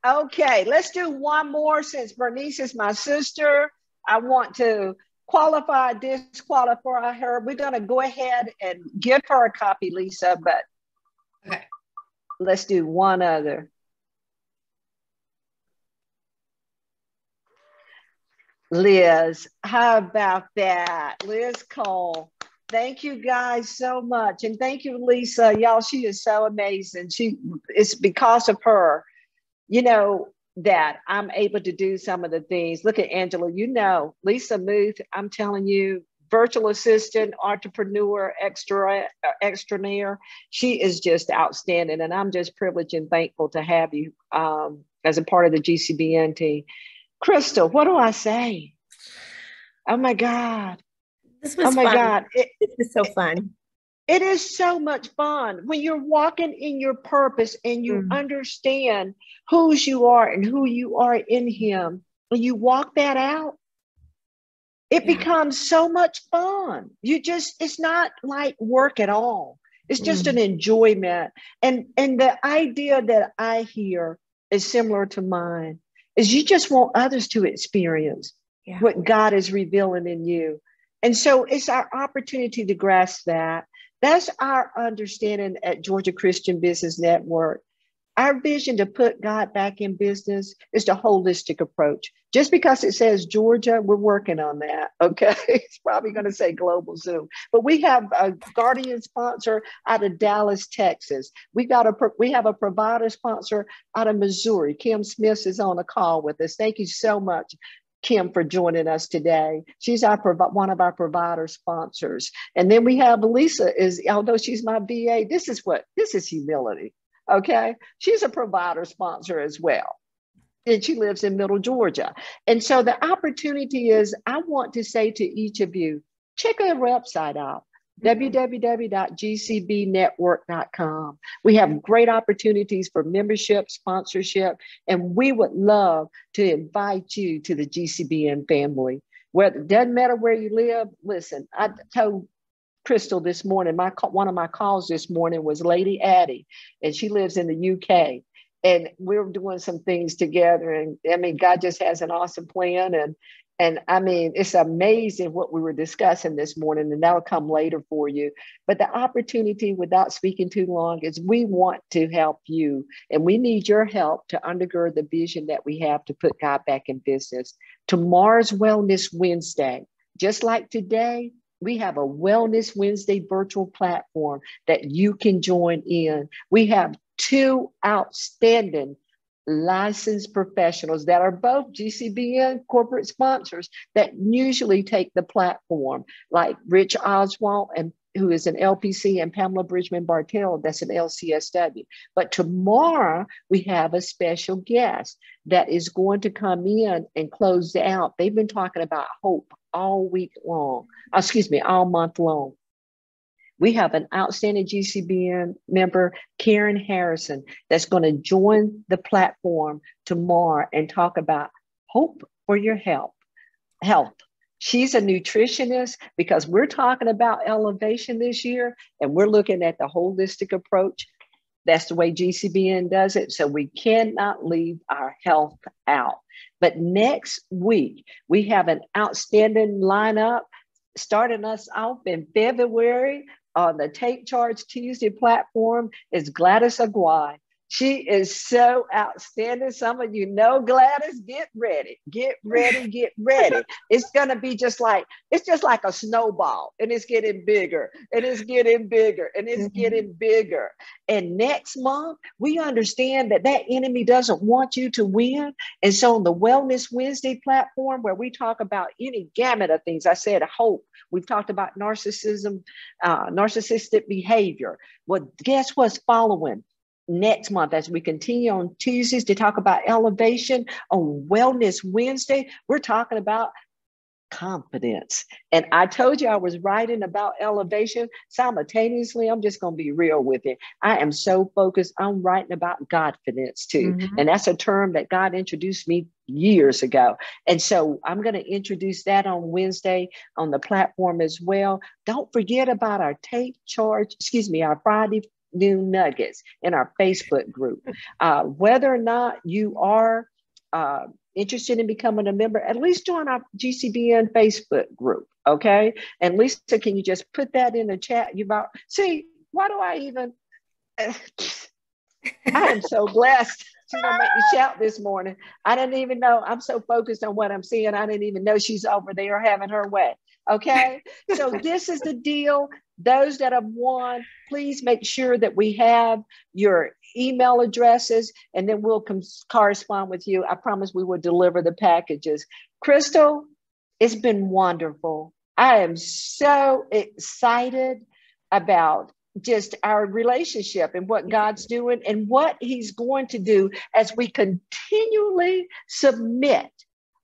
Okay, let's do one more since Bernice is my sister. I want to qualify, disqualify her. We're going to go ahead and give her a copy, Lisa, but okay. let's do one other. Liz, how about that? Liz Cole. Thank you guys so much. And thank you, Lisa. Y'all, she is so amazing. She it's because of her you know, that I'm able to do some of the things. Look at Angela, you know, Lisa Muth, I'm telling you, virtual assistant, entrepreneur, extra, extraordinaire. She is just outstanding. And I'm just privileged and thankful to have you um, as a part of the GCBN team. Krystal, what do I say? Oh my God. This was oh my fun. God. It, this is so fun. It is so much fun when you're walking in your purpose and you mm. understand whose you are and who you are in Him. When you walk that out, it yeah. becomes so much fun. You just, it's not like work at all. It's just mm. an enjoyment. And and the idea that I hear is similar to mine is you just want others to experience yeah. what God is revealing in you. And so it's our opportunity to grasp that that's our understanding at Georgia Christian Business Network. Our vision to put God back in business is the holistic approach. Just because it says Georgia, we're working on that. Okay. it's probably going to say Global Zoom. But we have a guardian sponsor out of Dallas, Texas. We got a we have a provider sponsor out of Missouri. Kim Smith is on the call with us. Thank you so much. Kim for joining us today. She's our one of our provider sponsors. And then we have Lisa is although she's my VA, this is what this is humility. Okay. She's a provider sponsor as well. And she lives in middle Georgia. And so the opportunity is I want to say to each of you, check our website out www.gcbnetwork.com. We have great opportunities for membership, sponsorship, and we would love to invite you to the GCBN family. Whether it doesn't matter where you live, listen, I told Krystal this morning, my one of my calls this morning was Lady Addie, and she lives in the UK. And we're doing some things together. And I mean, God just has an awesome plan. And And I mean, it's amazing what we were discussing this morning, and that'll come later for you. But the opportunity, without speaking too long, is we want to help you, and we need your help to undergird the vision that we have to put God back in business. Tomorrow's Wellness Wednesday, just like today, we have a Wellness Wednesday virtual platform that you can join in. We have two outstanding licensed professionals that are both GCBN corporate sponsors that usually take the platform, like Rich Oswald and who is an LPC and Pamela Bridgman Bartell, that's an LCSW. But tomorrow we have a special guest that is going to come in and close out. They've been talking about hope all week long, excuse me, all month long. We have an outstanding GCBN member, Karen Harrison, that's going to join the platform tomorrow and talk about hope for your health. Health. She's a nutritionist because we're talking about elevation this year and we're looking at the holistic approach. That's the way GCBN does it. So we cannot leave our health out. But next week, we have an outstanding lineup starting us off in February on the Take Charge Tuesday platform is Gladys Aguay. She is so outstanding. Some of you know Gladys. Get ready, get ready, get ready. It's gonna be just like it's just like a snowball, and it's getting bigger, and it's getting bigger, and it's mm-hmm. getting bigger. And next month, we understand that that enemy doesn't want you to win. And so on the Wellness Wednesday platform, where we talk about any gamut of things, I said hope. We've talked about narcissism, uh, narcissistic behavior. Well, guess what's following? Next month as we continue on Tuesdays to talk about elevation. On Wellness Wednesday, we're talking about confidence. And I told you I was writing about elevation simultaneously. I'm just going to be real with it. I am so focused. I'm writing about confidence too. Mm-hmm. And that's a term that God introduced me years ago. And so I'm going to introduce that on Wednesday on the platform as well. Don't forget about our take charge, excuse me, our Friday new nuggets in our Facebook group. Uh, whether or not you are uh, interested in becoming a member, at least join our GCBN Facebook group. Okay. And Lisa, can you just put that in the chat? You about see, why do I even? I am so blessed. She's gonna make me shout this morning. I didn't even know. I'm so focused on what I'm seeing. I didn't even know she's over there having her way. Okay. so this is the deal. Those that have won, please make sure that we have your email addresses and then we'll com- correspond with you. I promise we will deliver the packages. Krystal, it's been wonderful. I am so excited about just our relationship and what God's doing and what He's going to do as we continually submit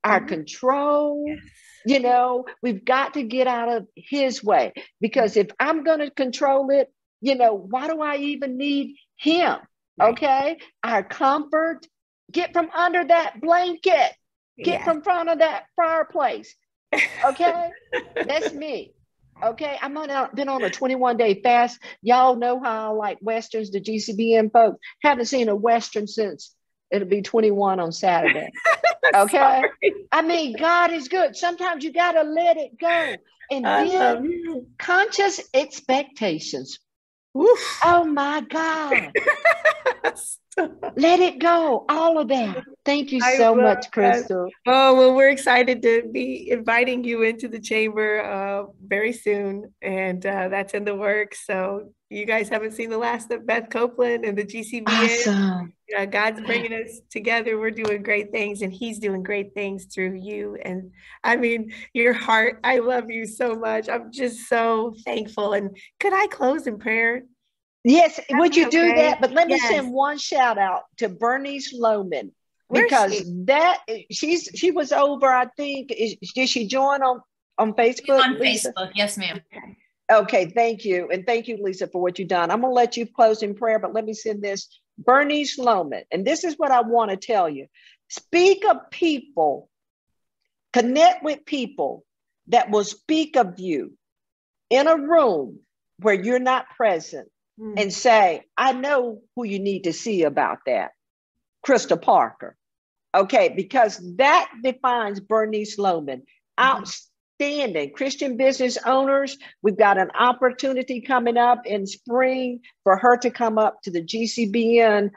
our mm-hmm. control, yes you know, we've got to get out of his way because if I'm going to control it, you know, why do I even need him? Okay. Our comfort, get from under that blanket, get yeah. from front of that fireplace. Okay. That's me. Okay. I'm on a, been on a 21 day fast. Y'all know how I like Westerns, the GCBN folks. Haven't seen a Western since it'll be 21 on Saturday. Okay. Sorry. I mean, God is good. Sometimes you got to let it go. And I then conscious expectations. Oof. Oh my God. Let it go. All of that. Thank you so much, Krystal. That. Oh, well, we're excited to be inviting you into the chamber uh, very soon. And uh, that's in the works. So you guys haven't seen the last of Beth Copeland and the GCBN. Awesome. Uh, God's bringing us together. We're doing great things, and He's doing great things through you. And I mean, your heart, I love you so much. I'm just so thankful. And could I close in prayer? Yes, That's would you okay? do that? But let me yes. send one shout out to Bernice Lohman because that she's she was over. I think is, did she join on on Facebook? On Lisa? Facebook, yes, ma'am. Okay. Okay, thank you. And thank you, Lisa, for what you've done. I'm going to let you close in prayer, but let me send this. Bernice Loman, and this is what I want to tell you speak of people, connect with people that will speak of you in a room where you're not present mm. and say, I know who you need to see about that. Krystal Parker. Okay, because that defines Bernice Loman. Mm-hmm. Outstanding Christian business owners. We've got an opportunity coming up in spring for her to come up to the GCBN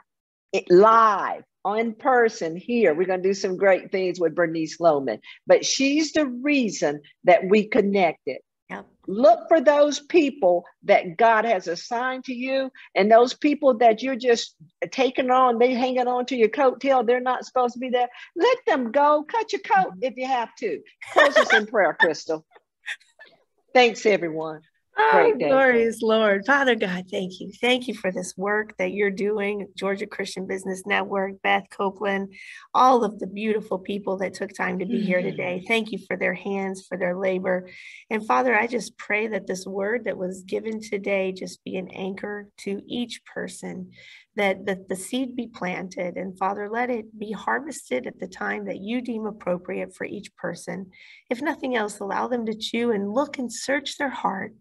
live on person here. We're going to do some great things with Bernice Loman, but she's the reason that we connected. Yep. Look for those people that God has assigned to you, and those people that you're just taking on, they hanging on to your coattail, they're not supposed to be there. Let them go. Cut your coat mm-hmm. if you have to. Close us in prayer, Krystal. Thanks, everyone. Oh, glorious Lord. Father God, thank you. Thank you for this work that you're doing, Georgia Christian Business Network, Beth Copeland, all of the beautiful people that took time to be here mm-hmm. today. Thank you for their hands, for their labor. And Father, I just pray that this word that was given today just be an anchor to each person that, that the seed be planted. And Father, let it be harvested at the time that you deem appropriate for each person. If nothing else, allow them to chew and look and search their heart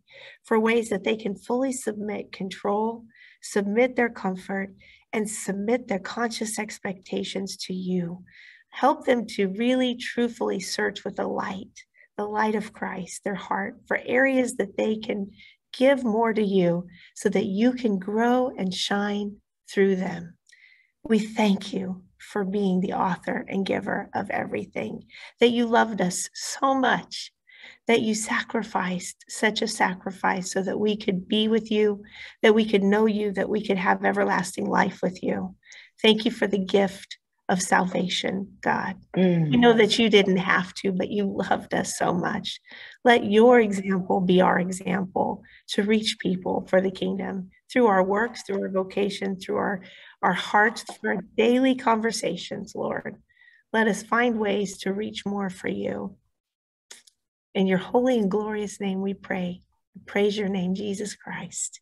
for ways that they can fully submit control, submit their comfort, and submit their conscious expectations to you. Help them to really truthfully search with the light, the light of Christ, their heart, for areas that they can give more to you so that you can grow and shine through them. We thank you for being the author and giver of everything, that you loved us so much, that you sacrificed such a sacrifice so that we could be with you, that we could know you, that we could have everlasting life with you. Thank you for the gift of salvation, God. Mm. We know that you didn't have to, but you loved us so much. Let your example be our example to reach people for the kingdom through our works, through our vocation, through our, our hearts, through our daily conversations, Lord. Let us find ways to reach more for you. In your holy and glorious name we pray. Praise your name, Jesus Christ.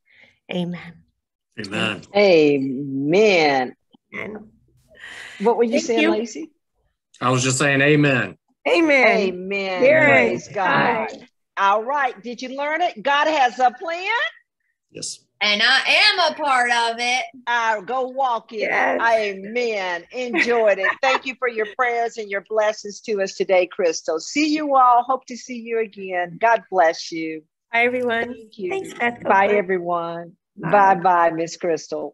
Amen. Amen. Amen. Amen. What were you Thank saying, you. Lacey? I was just saying amen. Amen. Amen. Praise God. All right. Did you learn it? God has a plan. Yes. And I am a part of it. I'll go walk it. Yes. Amen. Enjoyed it. Thank you for your prayers and your blessings to us today, Krystal. See you all. Hope to see you again. God bless you. Bye, everyone. Thank you. Thanks, Beth. Bye, everyone. Bye bye, Miss Krystal.